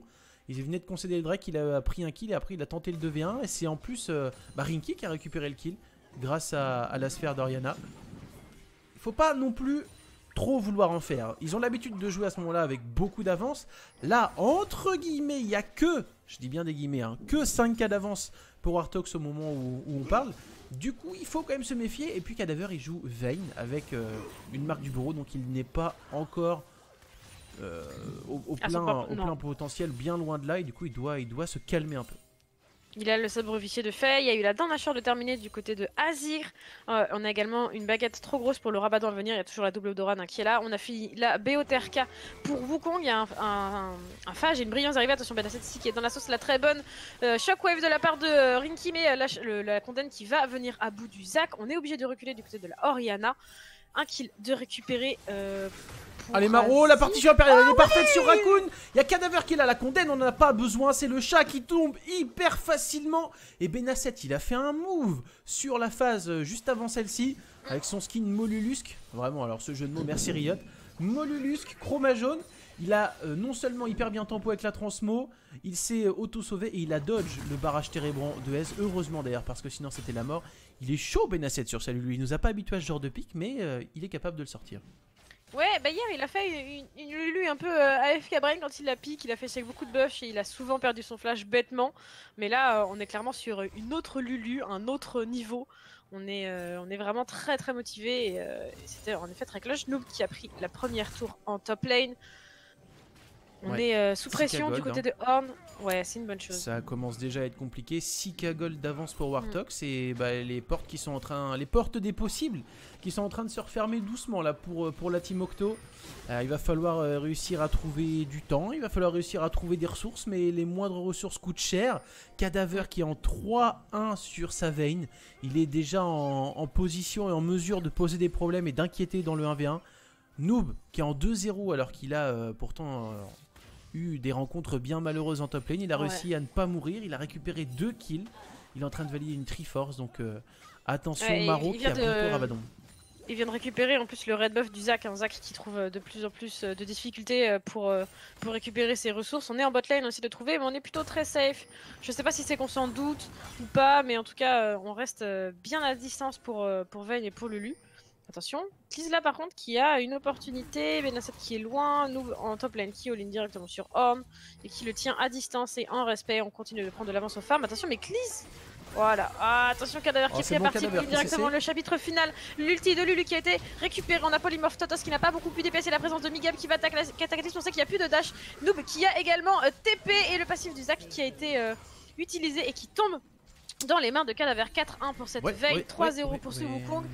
Il venait de concéder le Drake, il a pris un kill et après il a tenté le 2v1. Et c'est en plus euh, bah, Rinky qui a récupéré le kill grâce à, la sphère d'Oriana. Il faut pas non plus trop vouloir en faire. Ils ont l'habitude de jouer à ce moment-là avec beaucoup d'avance. Là, entre guillemets, il n'y a que, je dis bien des guillemets, hein, que 5 k d'avance pour Wartox au moment où, on parle. Du coup, il faut quand même se méfier. Et puis Cadaver, il joue Vayne avec euh, une marque du bureau, donc il n'est pas encore euh, au, plein, potentiel, bien loin de là. Et du coup, il doit, il doit se calmer un peu. Il a le sabre vicieux de Faye, il y a eu la dent de terminer du côté de Azir. Euh, on a également une baguette trop grosse pour le Rabadan à venir, il y a toujours la double Doran qui est là. On a fini la BOTRK pour Wukong, il y a un, phage et une brillance arrivée. Attention, ici qui est dans la sauce, la très bonne euh, Shockwave de la part de euh, Rinky, mais la, la condamne qui va venir à bout du Zac. On est obligé de reculer du côté de la Oriana. Un kill de récupérer Allez Maro, la partition impériale elle est parfaite sur Raccoon Il y a Cadaver qui est là, la condamne, on n'en a pas besoin, c'est le chat qui tombe hyper facilement Et Benasset il a fait un move sur la phase euh, juste avant celle-ci Avec son skin Mollulusque, vraiment alors ce jeu de mots, merci Riot Mollulusque, chroma jaune il a euh, non seulement hyper bien tempo avec la transmo, il s'est euh, auto-sauvé et il a dodge le barrage térébrant de S. Heureusement d'ailleurs, parce que sinon c'était la mort. Il est chaud Benasset sur celle lui. Il nous a pas habitué à ce genre de pic, mais il est capable de le sortir. Ouais, bah hier il a fait une, Lulu un peu euh, AFK Brain quand il la pique, il a fait avec beaucoup de buffs et il a souvent perdu son flash bêtement. Mais là, euh, on est clairement sur une autre Lulu, un autre niveau. On est, euh, on est vraiment très très motivé et, c'était en effet très clutch. Noob qui a pris la première tour en top lane. On est euh, sous pression du côté hein. de Horn. Ouais, c'est une bonne chose. Ça commence déjà à être compliqué. 6k gold d'avance pour Wartox mm. et bah, les portes qui sont en train, les portes des possibles qui sont en train de se refermer doucement là pour, euh, pour la Team Octo. Euh, il va falloir réussir à trouver du temps, il va falloir réussir à trouver des ressources, mais les moindres ressources coûtent cher. Cadaver qui est en 3-1 sur sa veine, il est déjà en, en position et en mesure de poser des problèmes et d'inquiéter dans le 1v1. Noob qui est en 2-0 alors qu'il a pourtant eu des rencontres bien malheureuses en top lane. Il a réussi à ne pas mourir. Il a récupéré deux kills. Il est en train de valider une Triforce. Donc euh, attention, Maro qui a de... Rabadon. Il vient de récupérer en plus le red buff du Zac, un Zac qui trouve euh, de plus en plus euh, de difficultés pour, pour récupérer ses ressources. On est en bot lane, aussi de trouver, mais on est plutôt très safe. Je sais pas si c'est qu'on s'en doute ou pas, mais en tout cas, on reste bien à distance pour, pour Vayne et pour Lulu. Attention, là par contre qui a une opportunité, Benasset qui est loin, nous en top lane qui all-in directement sur Orm et qui le tient à distance et en respect, on continue de prendre de l'avance aux femmes. Attention mais Clis voilà, ah, attention Cadaver qui oh, est, parti directement le chapitre final, l'ulti de Lulu qui a été récupéré, on a Polymorph Totos qui n'a pas beaucoup pu dépasser la présence de Migab qui va attaquer Cataclysme, on sait qu'il n'y a plus de dash, Noob qui a également euh, TP et le passif du Zac qui a été euh, utilisé et qui tombe dans les mains de Cadaver. 4-1 pour cette veille, 3-0 pour ce Wukong.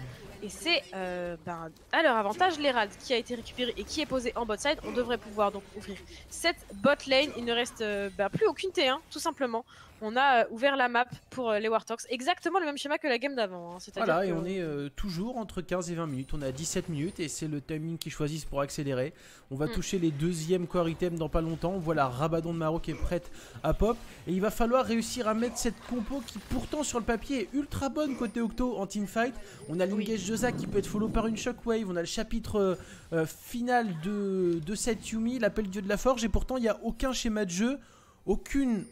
Et c'est euh, ben, à leur avantage l'Herald qui a été récupéré et qui est posé en bot side. On devrait pouvoir donc ouvrir cette bot lane. Il ne reste euh, ben, plus aucune T1 tout simplement on a euh, ouvert la map pour euh, les Warthogs. Exactement le même schéma que la game d'avant. Hein. Voilà, et on est euh, toujours entre 15 et 20 minutes. On a 17 minutes et c'est le timing qu'ils choisissent pour accélérer. On va mm. toucher les deuxièmes core items dans pas longtemps. Voilà, Rabadon de Maro qui est prête à pop. Et il va falloir réussir à mettre cette compo qui, pourtant, sur le papier est ultra bonne côté Octo en teamfight. On a l'engage de Zack qui peut être follow par une shockwave. On a le chapitre final de, de cette Yumi, l'appel dieu de la forge. Et pourtant, il n'y a aucun schéma de jeu, aucune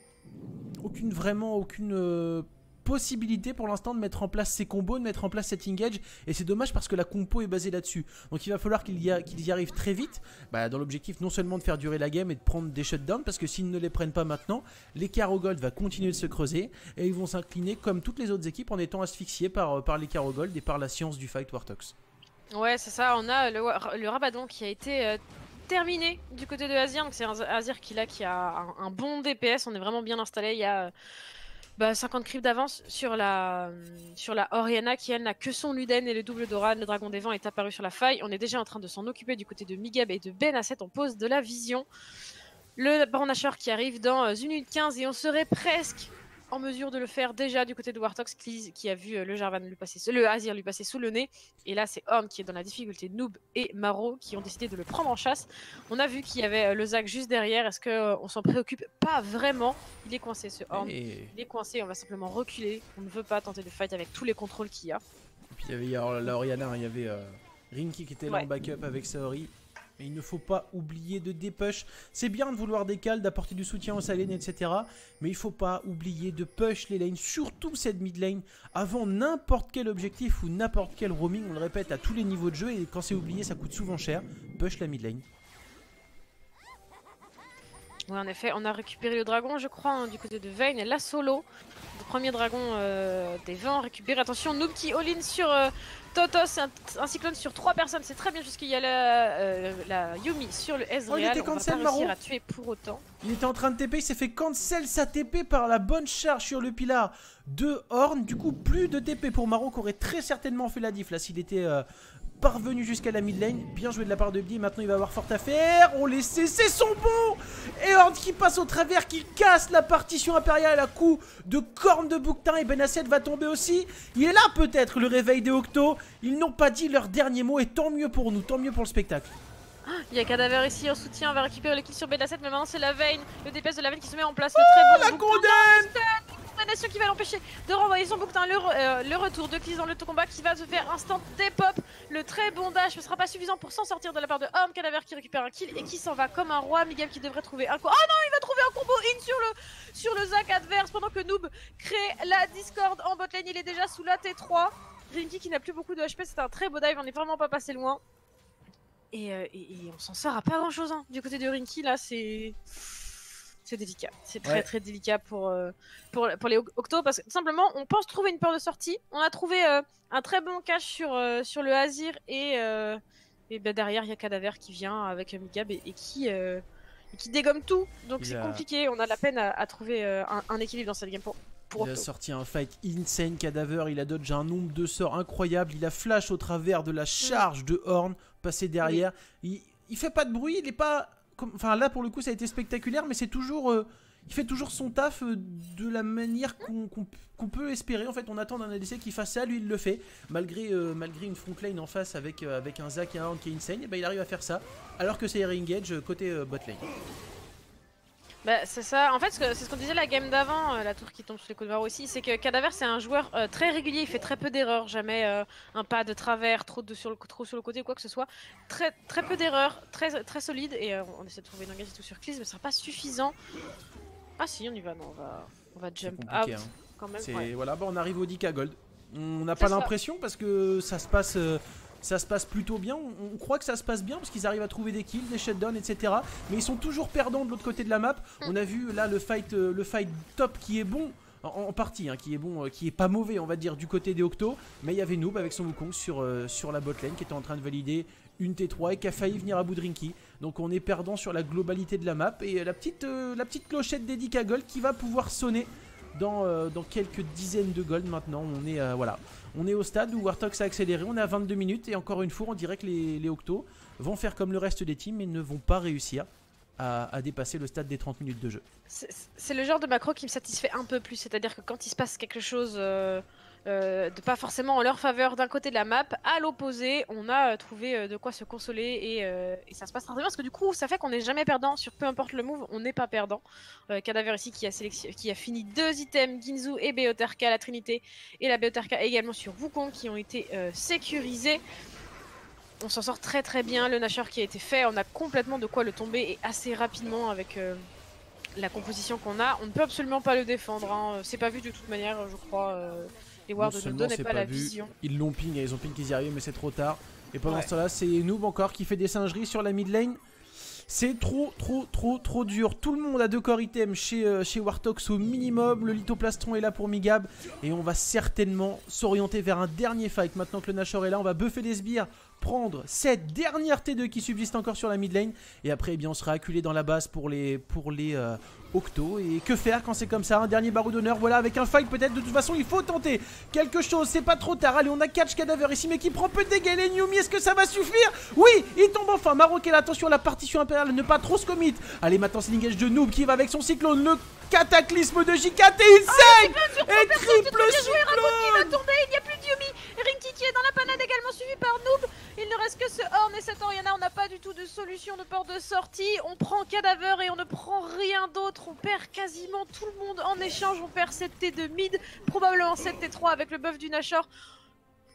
aucune vraiment aucune euh, possibilité pour l'instant de mettre en place ces combos, de mettre en place cet engage et c'est dommage parce que la compo est basée là-dessus. Donc il va falloir qu'ils y, y, arrivent très vite bah, dans l'objectif non seulement de faire durer la game et de prendre des shutdowns parce que s'ils ne les prennent pas maintenant, l'écart au gold va continuer de se creuser et ils vont s'incliner comme toutes les autres équipes en étant asphyxiés par, par l'écart au gold et par la science du fight Wartox. Ouais c'est ça, on a le, le Rabadon qui a été... Euh, terminé du côté de Azir. Donc c'est Azir qui, là, qui a un, bon DPS. On est vraiment bien installé. Il y a bah, 50 creeps d'avance sur la, sur la Oriana qui elle n'a que son Luden et le double Doran. Le dragon des vents est apparu sur la faille. On est déjà en train de s'en occuper du côté de Migab et de Ben Asset. On pose de la vision. Le Baron qui arrive dans 1 minute 15 et on serait presque en mesure de le faire déjà du côté de Wartox qui, qui a vu euh, le Jarvan lui passer, le Azir lui passer sous le nez. Et là, c'est Horn qui est dans la difficulté. Noob et Maro qui ont décidé de le prendre en chasse. On a vu qu'il y avait euh, le Zac juste derrière. Est-ce qu'on s'en préoccupe Pas vraiment? Il est coincé ce Horn. Il est coincé. On va simplement reculer. On ne veut pas tenter de fight avec tous les contrôles qu'il y a. Et puis il y avait la Oriana, il y avait Rinky qui était là en backup avec Saori. Mais il ne faut pas oublier de dépush. C'est bien de vouloir décaler, d'apporter du soutien aux salines, etc. Mais il ne faut pas oublier de push les lanes, surtout cette mid lane, avant n'importe quel objectif ou n'importe quel roaming. On le répète à tous les niveaux de jeu et quand c'est oublié, ça coûte souvent cher. Push la mid lane. Oui, en effet, on a récupéré le dragon, je crois, hein, du côté de Vayne et la solo. Le premier dragon euh, des vents récupéré. Attention, Noob qui all-in sur euh, Totos, un, un, cyclone sur 3 personnes, c'est très bien jusqu'il y a la, euh, la, Yumi sur le Ezreal. Oh, il était cancel, on à tuer pour autant. Il était en train de TP, il s'est fait cancel sa TP par la bonne charge sur le pilar de Horn. Du coup, plus de TP pour Maro qui aurait très certainement fait la diff là s'il était euh, parvenu jusqu'à la mid lane. Bien joué de la part de Bdi. Maintenant, il va avoir fort à faire. On les sait, c'est son bon. Et Horn qui passe au travers, qui casse la partition impériale à coup de corne de bouquetin. Et Benasset va tomber aussi. Il est là peut-être le réveil des Octo. Ils n'ont pas dit leur dernier mot. Et tant mieux pour nous, tant mieux pour le spectacle. Ah, il y a Cadaver ici en soutien, on va récupérer le kill sur Benasset, mais maintenant c'est la veine, le DPS de la veine qui se met en place. Le oh, très bon la condamne condamnation qui va l'empêcher de renvoyer son bouquetin. Le, euh, le retour de Clis dans le combat qui va se faire instant dépop. Le très bon dash ne sera pas suffisant pour s'en sortir de la part de Homme. Cadaver qui récupère un kill et qui s'en va comme un roi. Miguel qui devrait trouver un. Oh non, il va trouver un combo in sur le, sur le Zac adverse pendant que Noob crée la Discord en bot lane. Il est déjà sous la T3. Rinky qui n'a plus beaucoup de HP, c'est un très beau dive, on n'est vraiment pas passé loin. Et, euh, on s'en sort à pas grand chose hein. du côté de Rinky là, c'est c'est délicat. C'est très très délicat pour, euh, pour, pour, les Octo parce que simplement on pense trouver une peur de sortie. On a trouvé euh, un très bon cache sur, euh, sur le Azir et, et ben derrière il y a Cadaver qui vient avec Migab et, qui, qui dégomme tout. Donc c'est compliqué. On a la peine à, trouver un, équilibre dans cette game pour. il a sorti un fight insane Cadaver, il a dodge un nombre de sorts incroyable, il a flash au travers de la mm. charge de Horn, passé derrière. Il, il fait pas de bruit, il est pas Enfin là pour le coup ça a été spectaculaire mais c'est toujours... Euh, il fait toujours son taf euh, de la manière qu'on peut espérer. En fait, on attend d'un ADC qui fasse ça, lui il le fait. Malgré, euh, malgré une en face avec, avec un Zac et un Horn qui est insane, il arrive à faire ça. Alors que c'est Engage côté bot lane. Bah, c'est ça. En fait, c'est ce qu'on disait la game d'avant, euh, la tour qui tombe sur les coups de barreau aussi, c'est que Cadaver c'est un joueur euh, très régulier, il fait très peu d'erreurs, jamais euh, un pas de travers, trop, de, sur le, trop sur le côté ou quoi que ce soit. Très, très peu d'erreurs, très, très solide, et on essaie de trouver une engage et tout sur Clis, mais ce sera pas suffisant. Ah si, on y va, non, on va, on va jump out hein. quand même. Voilà, bah, on arrive au 10k gold. On n'a pas l'impression parce que ça se passe ça se passe plutôt bien. On, croit que ça se passe bien parce qu'ils arrivent à trouver des kills, des shutdowns, etc. Mais ils sont toujours perdants de l'autre côté de la map. On a vu là le fight, euh, le fight top qui est bon. En, partie, hein, qui est bon, euh, qui est pas mauvais, on va dire, du côté des Octo. Mais il y avait Noob avec son Wukong sur, euh, sur la botlane qui était en train de valider une T3 et qui a failli venir à bout de Rinky. Donc on est perdant sur la globalité de la map. Et la petite, la petite clochette d'Eddie Gold qui va pouvoir sonner dans, dans quelques dizaines de gold maintenant. On est, voilà. On est au stade où Wartox a accéléré, on est à 22 minutes et encore une fois on dirait que les, Octos vont faire comme le reste des teams mais ne vont pas réussir à, dépasser le stade des 30 minutes de jeu. C'est le genre de macro qui me satisfait un peu plus, c'est-à-dire que quand il se passe quelque chose euh, euh, de pas forcément en leur faveur d'un côté de la map, à l'opposé, on a euh, trouvé euh, de quoi se consoler et, ça se passe très bien parce que du coup, ça fait qu'on n'est jamais perdant sur peu importe le move, on n'est pas perdant. Cadaver ici qui a, qui a fini deux items, Ginzu et Beoterka, la Trinité, et la Beoterka également sur Wukong qui ont été sécurisés. On s'en sort très très bien, le Nashor qui a été fait, on a complètement de quoi le tomber et assez rapidement avec la composition qu'on a. On ne peut absolument pas le défendre, hein. c'est pas vu de toute manière je crois. Les Wards ne donnaient pas, la vision. Ils l'ont ping, ils ont ping qu'ils y arrivent, mais c'est trop tard. Et pendant ce temps-là, c'est Noob encore qui fait des singeries sur la mid lane. C'est trop, trop, trop, trop dur. Tout le monde a deux corps items chez, euh, chez Wartox au minimum. Le lithoplastron est là pour Migab. Et on va certainement s'orienter vers un dernier fight. Maintenant que le Nashor est là, on va buffer les sbires prendre cette dernière T2 qui subsiste encore sur la mid lane. Et après, eh bien, on sera acculé dans la base pour les, pour les euh, Octo. Et que faire quand c'est comme ça Un dernier barreau d'honneur, voilà, avec un fight peut-être. De toute façon, il faut tenter quelque chose, c'est pas trop tard. Allez, on a catch cadaver ici, mais qui prend peu de dégâts. Les Newmi, est-ce que ça va suffire? Oui, il tombe enfin. Maroc, attention, la partition impériale, ne pas trop se commit. Allez, maintenant, c'est l'engage de Noob qui va avec son cyclone. Le cataclysme de JKT, il saigne Et triple cyclone Il n'y a plus de Yumi Rinkiki est dans la panade également suivi par Noob il ne reste que ce Horn et cette Oriana, on n'a pas du tout de solution de port de sortie. On prend Cadaver et on ne prend rien d'autre. On perd quasiment tout le monde en échange. On perd cette T de mid, probablement cette T3 avec le buff du Nashor.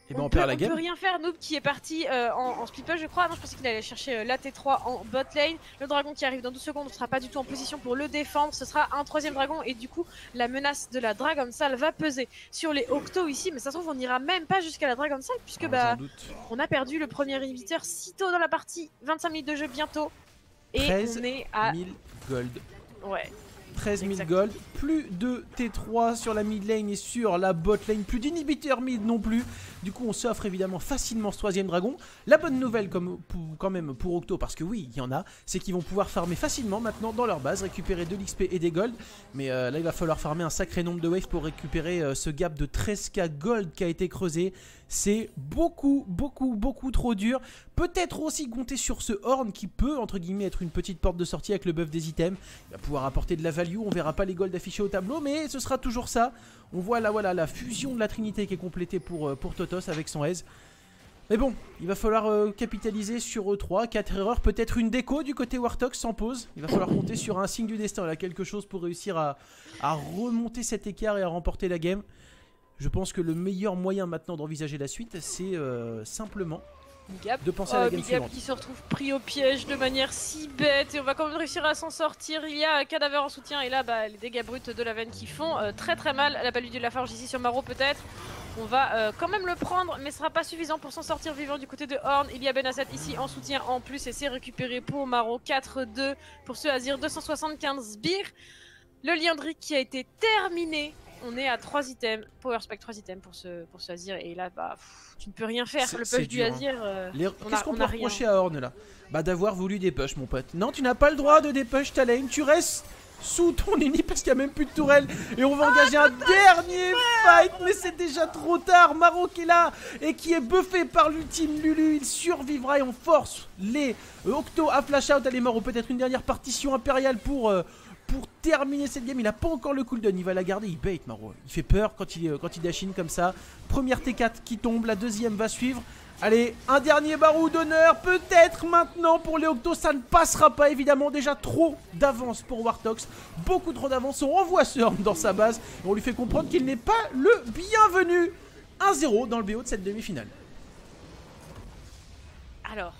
Et ben on, perd la game. On peut rien faire. Noob qui est parti euh, en, split push, je crois. Non, je pensais qu'il allait chercher euh, la T3 en bot lane. Le dragon qui arrive dans 12 secondes ne sera pas du tout en position pour le défendre. Ce sera un troisième dragon et du coup, la menace de la Dragon Salle va peser sur les Octo ici. Mais ça se trouve, on n'ira même pas jusqu'à la Dragon Salle puisque ah, bah, on a perdu le premier inhibiteur si tôt dans la partie. 25 minutes de jeu bientôt. Et on est à 1000 gold. Ouais. 13 000 gold, plus de T3 sur la mid lane et sur la bot lane, plus d'inhibiteur mid non plus. Du coup, on s'offre évidemment facilement ce troisième dragon. La bonne nouvelle, comme quand même pour Octo, parce que oui, il y en a, c'est qu'ils vont pouvoir farmer facilement maintenant dans leur base, récupérer de l'XP et des gold. Mais euh, là, il va falloir farmer un sacré nombre de waves pour récupérer euh, ce gap de 13k gold qui a été creusé. C'est beaucoup, beaucoup, beaucoup trop dur. Peut-être aussi compter sur ce horn qui peut, entre guillemets, être une petite porte de sortie avec le buff des items. Il va pouvoir apporter de la value. On verra pas les golds affichés au tableau, mais ce sera toujours ça. On voit là, voilà, la fusion de la Trinité qui est complétée pour, euh, pour Totos avec son aise. Mais bon, il va falloir euh, capitaliser sur E3, 4 erreurs, peut-être une déco du côté Wartox sans pause. Il va falloir compter sur un signe du destin, là, quelque chose pour réussir à, à remonter cet écart et à remporter la game. Je pense que le meilleur moyen maintenant d'envisager la suite, c'est euh, simplement de penser à la oh, game suivante. qui se retrouve pris au piège de manière si bête et on va quand même réussir à s'en sortir. Il y a Cadaver en soutien et là bah, les dégâts bruts de la veine qui font euh, très très mal. La balle de la forge ici sur Maro peut-être. On va euh, quand même le prendre mais ce sera pas suffisant pour s'en sortir vivant du côté de Horn. Il y a Benasset ici en soutien en plus et c'est récupéré pour Maro 4-2 pour ce Azir 275 bir. Le lien de qui a été terminé on est à 3 items, Power Spec 3 items pour ce, pour ce Azir, et là, bah, tu ne peux rien faire. Le push du hein. Azir, euh, Qu'est-ce qu'on peut reprocher à Horn là? Bah, d'avoir voulu des push, mon pote. Non, tu n'as pas le droit de dépush ta lane, tu restes sous ton ennemi parce qu'il n'y a même plus de tourelle. Et on va ah, engager un dernier fight mais c'est déjà trop tard. Maro qui est là et qui est buffé par l'ultime Lulu. Il survivra et on force les Octo à flash out. Allez Maro peut-être une dernière partition impériale pour euh, pour terminer cette game. Il a pas encore le cooldown, il va la garder, il bait Maro. Il fait peur quand il, quand il dash in comme ça. Première T4 qui tombe, la deuxième va suivre. Allez, un dernier barou d'honneur, peut-être maintenant pour les Octos, ça ne passera pas évidemment, déjà trop d'avance pour Wartox, beaucoup trop d'avance, on renvoie Surm dans sa base, et on lui fait comprendre qu'il n'est pas le bienvenu. 1-0 dans le BO de cette demi-finale. Alors,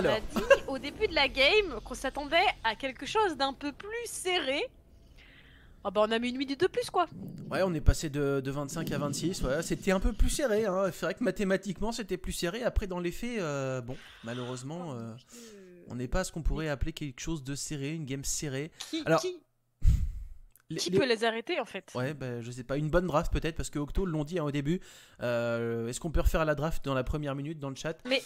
on a dit au début de la game qu'on s'attendait à quelque chose d'un peu plus serré. Ah bah on a mis une minute de plus quoi. Ouais, on est passé de, 25 à 26. Ouais, c'était un peu plus serré. Hein. C'est vrai que mathématiquement c'était plus serré. Après, dans les faits, euh, bon, malheureusement, oh, euh, on n'est pas à ce qu'on pourrait appeler quelque chose de serré, une game serrée. Qui, Alors, qui, qui peut les arrêter en fait? Ouais, bah, je sais pas. Une bonne draft peut-être parce que Octo l'ont dit hein, au début. Euh, est-ce qu'on peut refaire la draft dans la première minute dans le chat? Mais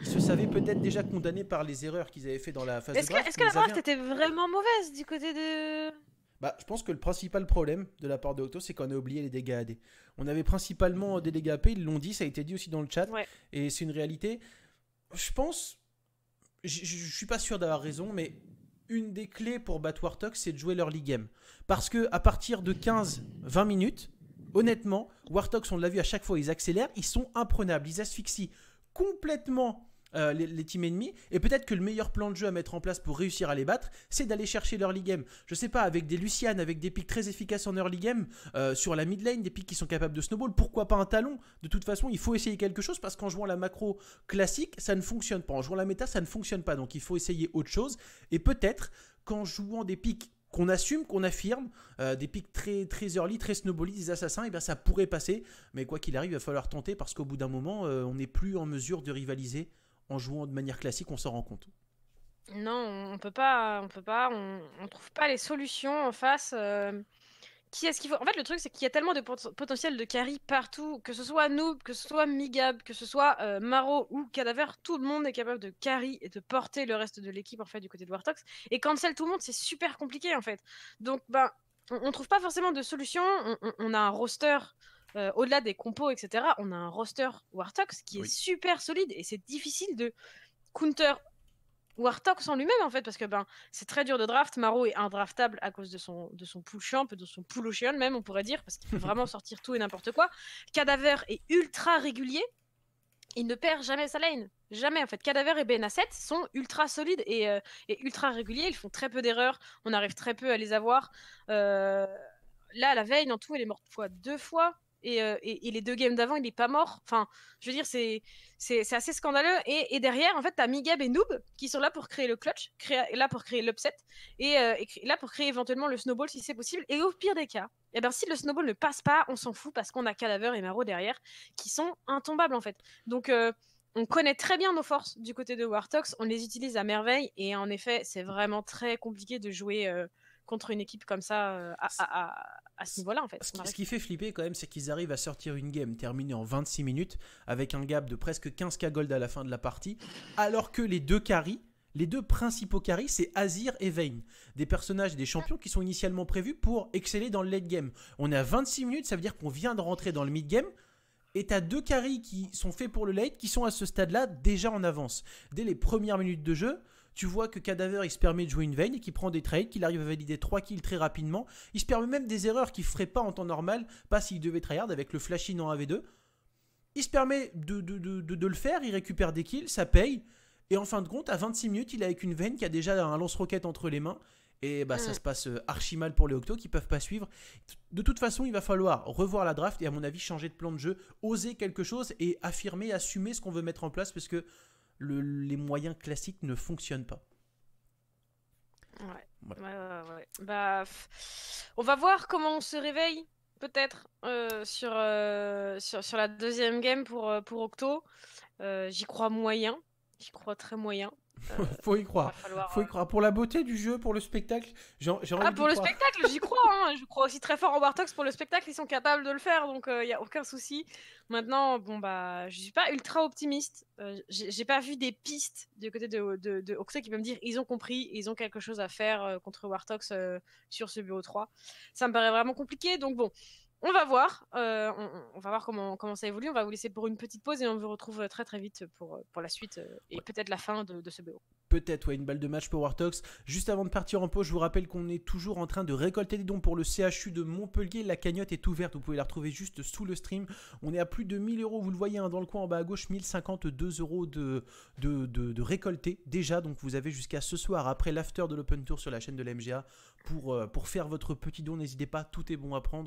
ils se savaient peut-être déjà condamnés par les erreurs qu'ils avaient fait dans la phase est-ce de draft. est-ce que la draft était vraiment mauvaise du côté de... Bah, je pense que le principal problème de la part de Octo, c'est qu'on a oublié les dégâts AD. On avait principalement des dégâts AP, ils l'ont dit, ça a été dit aussi dans le chat, et c'est une réalité. Je pense, je suis pas sûr d'avoir raison, mais une des clés pour battre Wartox, c'est de jouer leur league game. Parce que à partir de 15-20 minutes, honnêtement, Wartox, on l'a vu à chaque fois, ils accélèrent, ils sont imprenables, ils asphyxient complètement euh, les, teams ennemis. Et peut-être que le meilleur plan de jeu à mettre en place pour réussir à les battre, c'est d'aller chercher l'early game. Je sais pas, avec des Lucian, avec des pics très efficaces en early game, euh, sur la mid lane, des pics qui sont capables de snowball, pourquoi pas un talon? De toute façon, il faut essayer quelque chose parce qu'en jouant la macro classique, ça ne fonctionne pas. En jouant la méta, ça ne fonctionne pas. Donc il faut essayer autre chose. Et peut-être qu'en jouant des pics qu'on assume, qu'on affirme, euh, des pics très, très early, très snowbally, des assassins, et eh bien ça pourrait passer. Mais quoi qu'il arrive, il va falloir tenter parce qu'au bout d'un moment, on n'est plus en mesure de rivaliser en jouant de manière classique, on s'en rend compte. Non, on peut pas, on peut pas, on, trouve pas les solutions en face euh, qui est-ce qu'il faut En fait, le truc, c'est qu'il y a tellement de potentiel de carry partout, que ce soit Noob, que ce soit Migab, que ce soit euh, Maro ou Cadaver, tout le monde est capable de carry et de porter le reste de l'équipe en fait du côté de Wartox. Et cancel tout le monde, c'est super compliqué en fait. Donc, ben, on, trouve pas forcément de solution. On, a un roster. Euh, au-delà des compos, etc., on a un roster Wartox qui est super solide et c'est difficile de counter Wartox en lui-même en fait parce que ben c'est très dur de draft. Maro est indraftable à cause de son de son pool champ, de son pool ocean même on pourrait dire parce qu'il peut vraiment sortir tout et n'importe quoi. Cadaver est ultra régulier. Il ne perd jamais sa lane. Jamais en fait. Cadaver et BNA7 sont ultra solides et, euh, et, ultra réguliers. Ils font très peu d'erreurs. On arrive très peu à les avoir. Euh, là, la veille, en tout, elle est morte fois deux fois. Euh, et, les deux games d'avant, il n'est pas mort. Enfin, je veux dire, c'est, assez scandaleux. Et, derrière, en fait, tu as Migab et Noob qui sont là pour créer le clutch, là pour créer l'upset, et, euh, là pour créer éventuellement le snowball si c'est possible. Et au pire des cas, et eh ben, si le snowball ne passe pas, on s'en fout parce qu'on a Cadaver et Maro derrière qui sont intombables en fait. Donc, euh, on connaît très bien nos forces du côté de Wartox, on les utilise à merveille, et en effet, c'est vraiment très compliqué de jouer contre une équipe comme ça euh, à, ce niveau-là en fait. Ce qui, fait flipper quand même, c'est qu'ils arrivent à sortir une game terminée en 26 minutes avec un gap de presque 15k gold à la fin de la partie, alors que les deux carries, les deux principaux carries, c'est Azir et Vayne. Des personnages, des champions qui sont initialement prévus pour exceller dans le late game. On est à 26 minutes, ça veut dire qu'on vient de rentrer dans le mid game. Et t'as deux carries qui sont faits pour le late, qui sont à ce stade-là déjà en avance. Dès les premières minutes de jeu, tu vois que Cadaver il se permet de jouer une veine, qu'il prend des trades, qu'il arrive à valider 3 kills très rapidement. Il se permet même des erreurs qu'il ferait pas en temps normal, pas s'il devait tryhard avec le flashing en AV2. Il se permet de, de, le faire, il récupère des kills, ça paye. Et en fin de compte, à 26 minutes, il est avec une veine qui a déjà un lance-roquette entre les mains. Et bah, ça mm. se passe euh, archi mal pour les Octos qui peuvent pas suivre. De toute façon, il va falloir revoir la draft et, à mon avis, changer de plan de jeu, oser quelque chose et affirmer, assumer ce qu'on veut mettre en place parce que les moyens classiques ne fonctionnent pas. Ouais. ouais. bah, on va voir comment on se réveille, peut-être, euh, sur, euh, sur, sur, la deuxième game pour, euh, pour Octo. J'y crois moyen. J'y crois très moyen. faut y croire. Faut y croire. Pour la beauté du jeu, pour le spectacle, j'ai Ah, pour le spectacle, j'y crois. Hein. Je crois aussi très fort en Wartox. Pour le spectacle, ils sont capables de le faire, donc il n'y a aucun souci. Maintenant, bon, bah, je suis pas ultra optimiste. Euh, j'ai pas vu des pistes du côté de, de, de qui peuvent me dire ils ont compris, ils ont quelque chose à faire euh, contre Wartox euh, sur ce bureau 3. Ça me paraît vraiment compliqué, donc bon, on va voir. Euh, on, va voir comment, comment ça évolue. On va vous laisser pour une petite pause et on vous retrouve très très vite pour, pour la suite euh, et peut-être la fin de, ce BO. Peut-être, ouais, une balle de match pour Wartox. Juste avant de partir en pause, je vous rappelle qu'on est toujours en train de récolter des dons pour le CHU de Montpellier. La cagnotte est ouverte, vous pouvez la retrouver juste sous le stream. On est à plus de 1000 euros, vous le voyez hein, dans le coin en bas à gauche, 1052 euros de, de, de, de récoltés déjà. Donc vous avez jusqu'à ce soir, après l'after de l'Open Tour sur la chaîne de l'MGA, pour, euh, pour faire votre petit don. N'hésitez pas, tout est bon à prendre.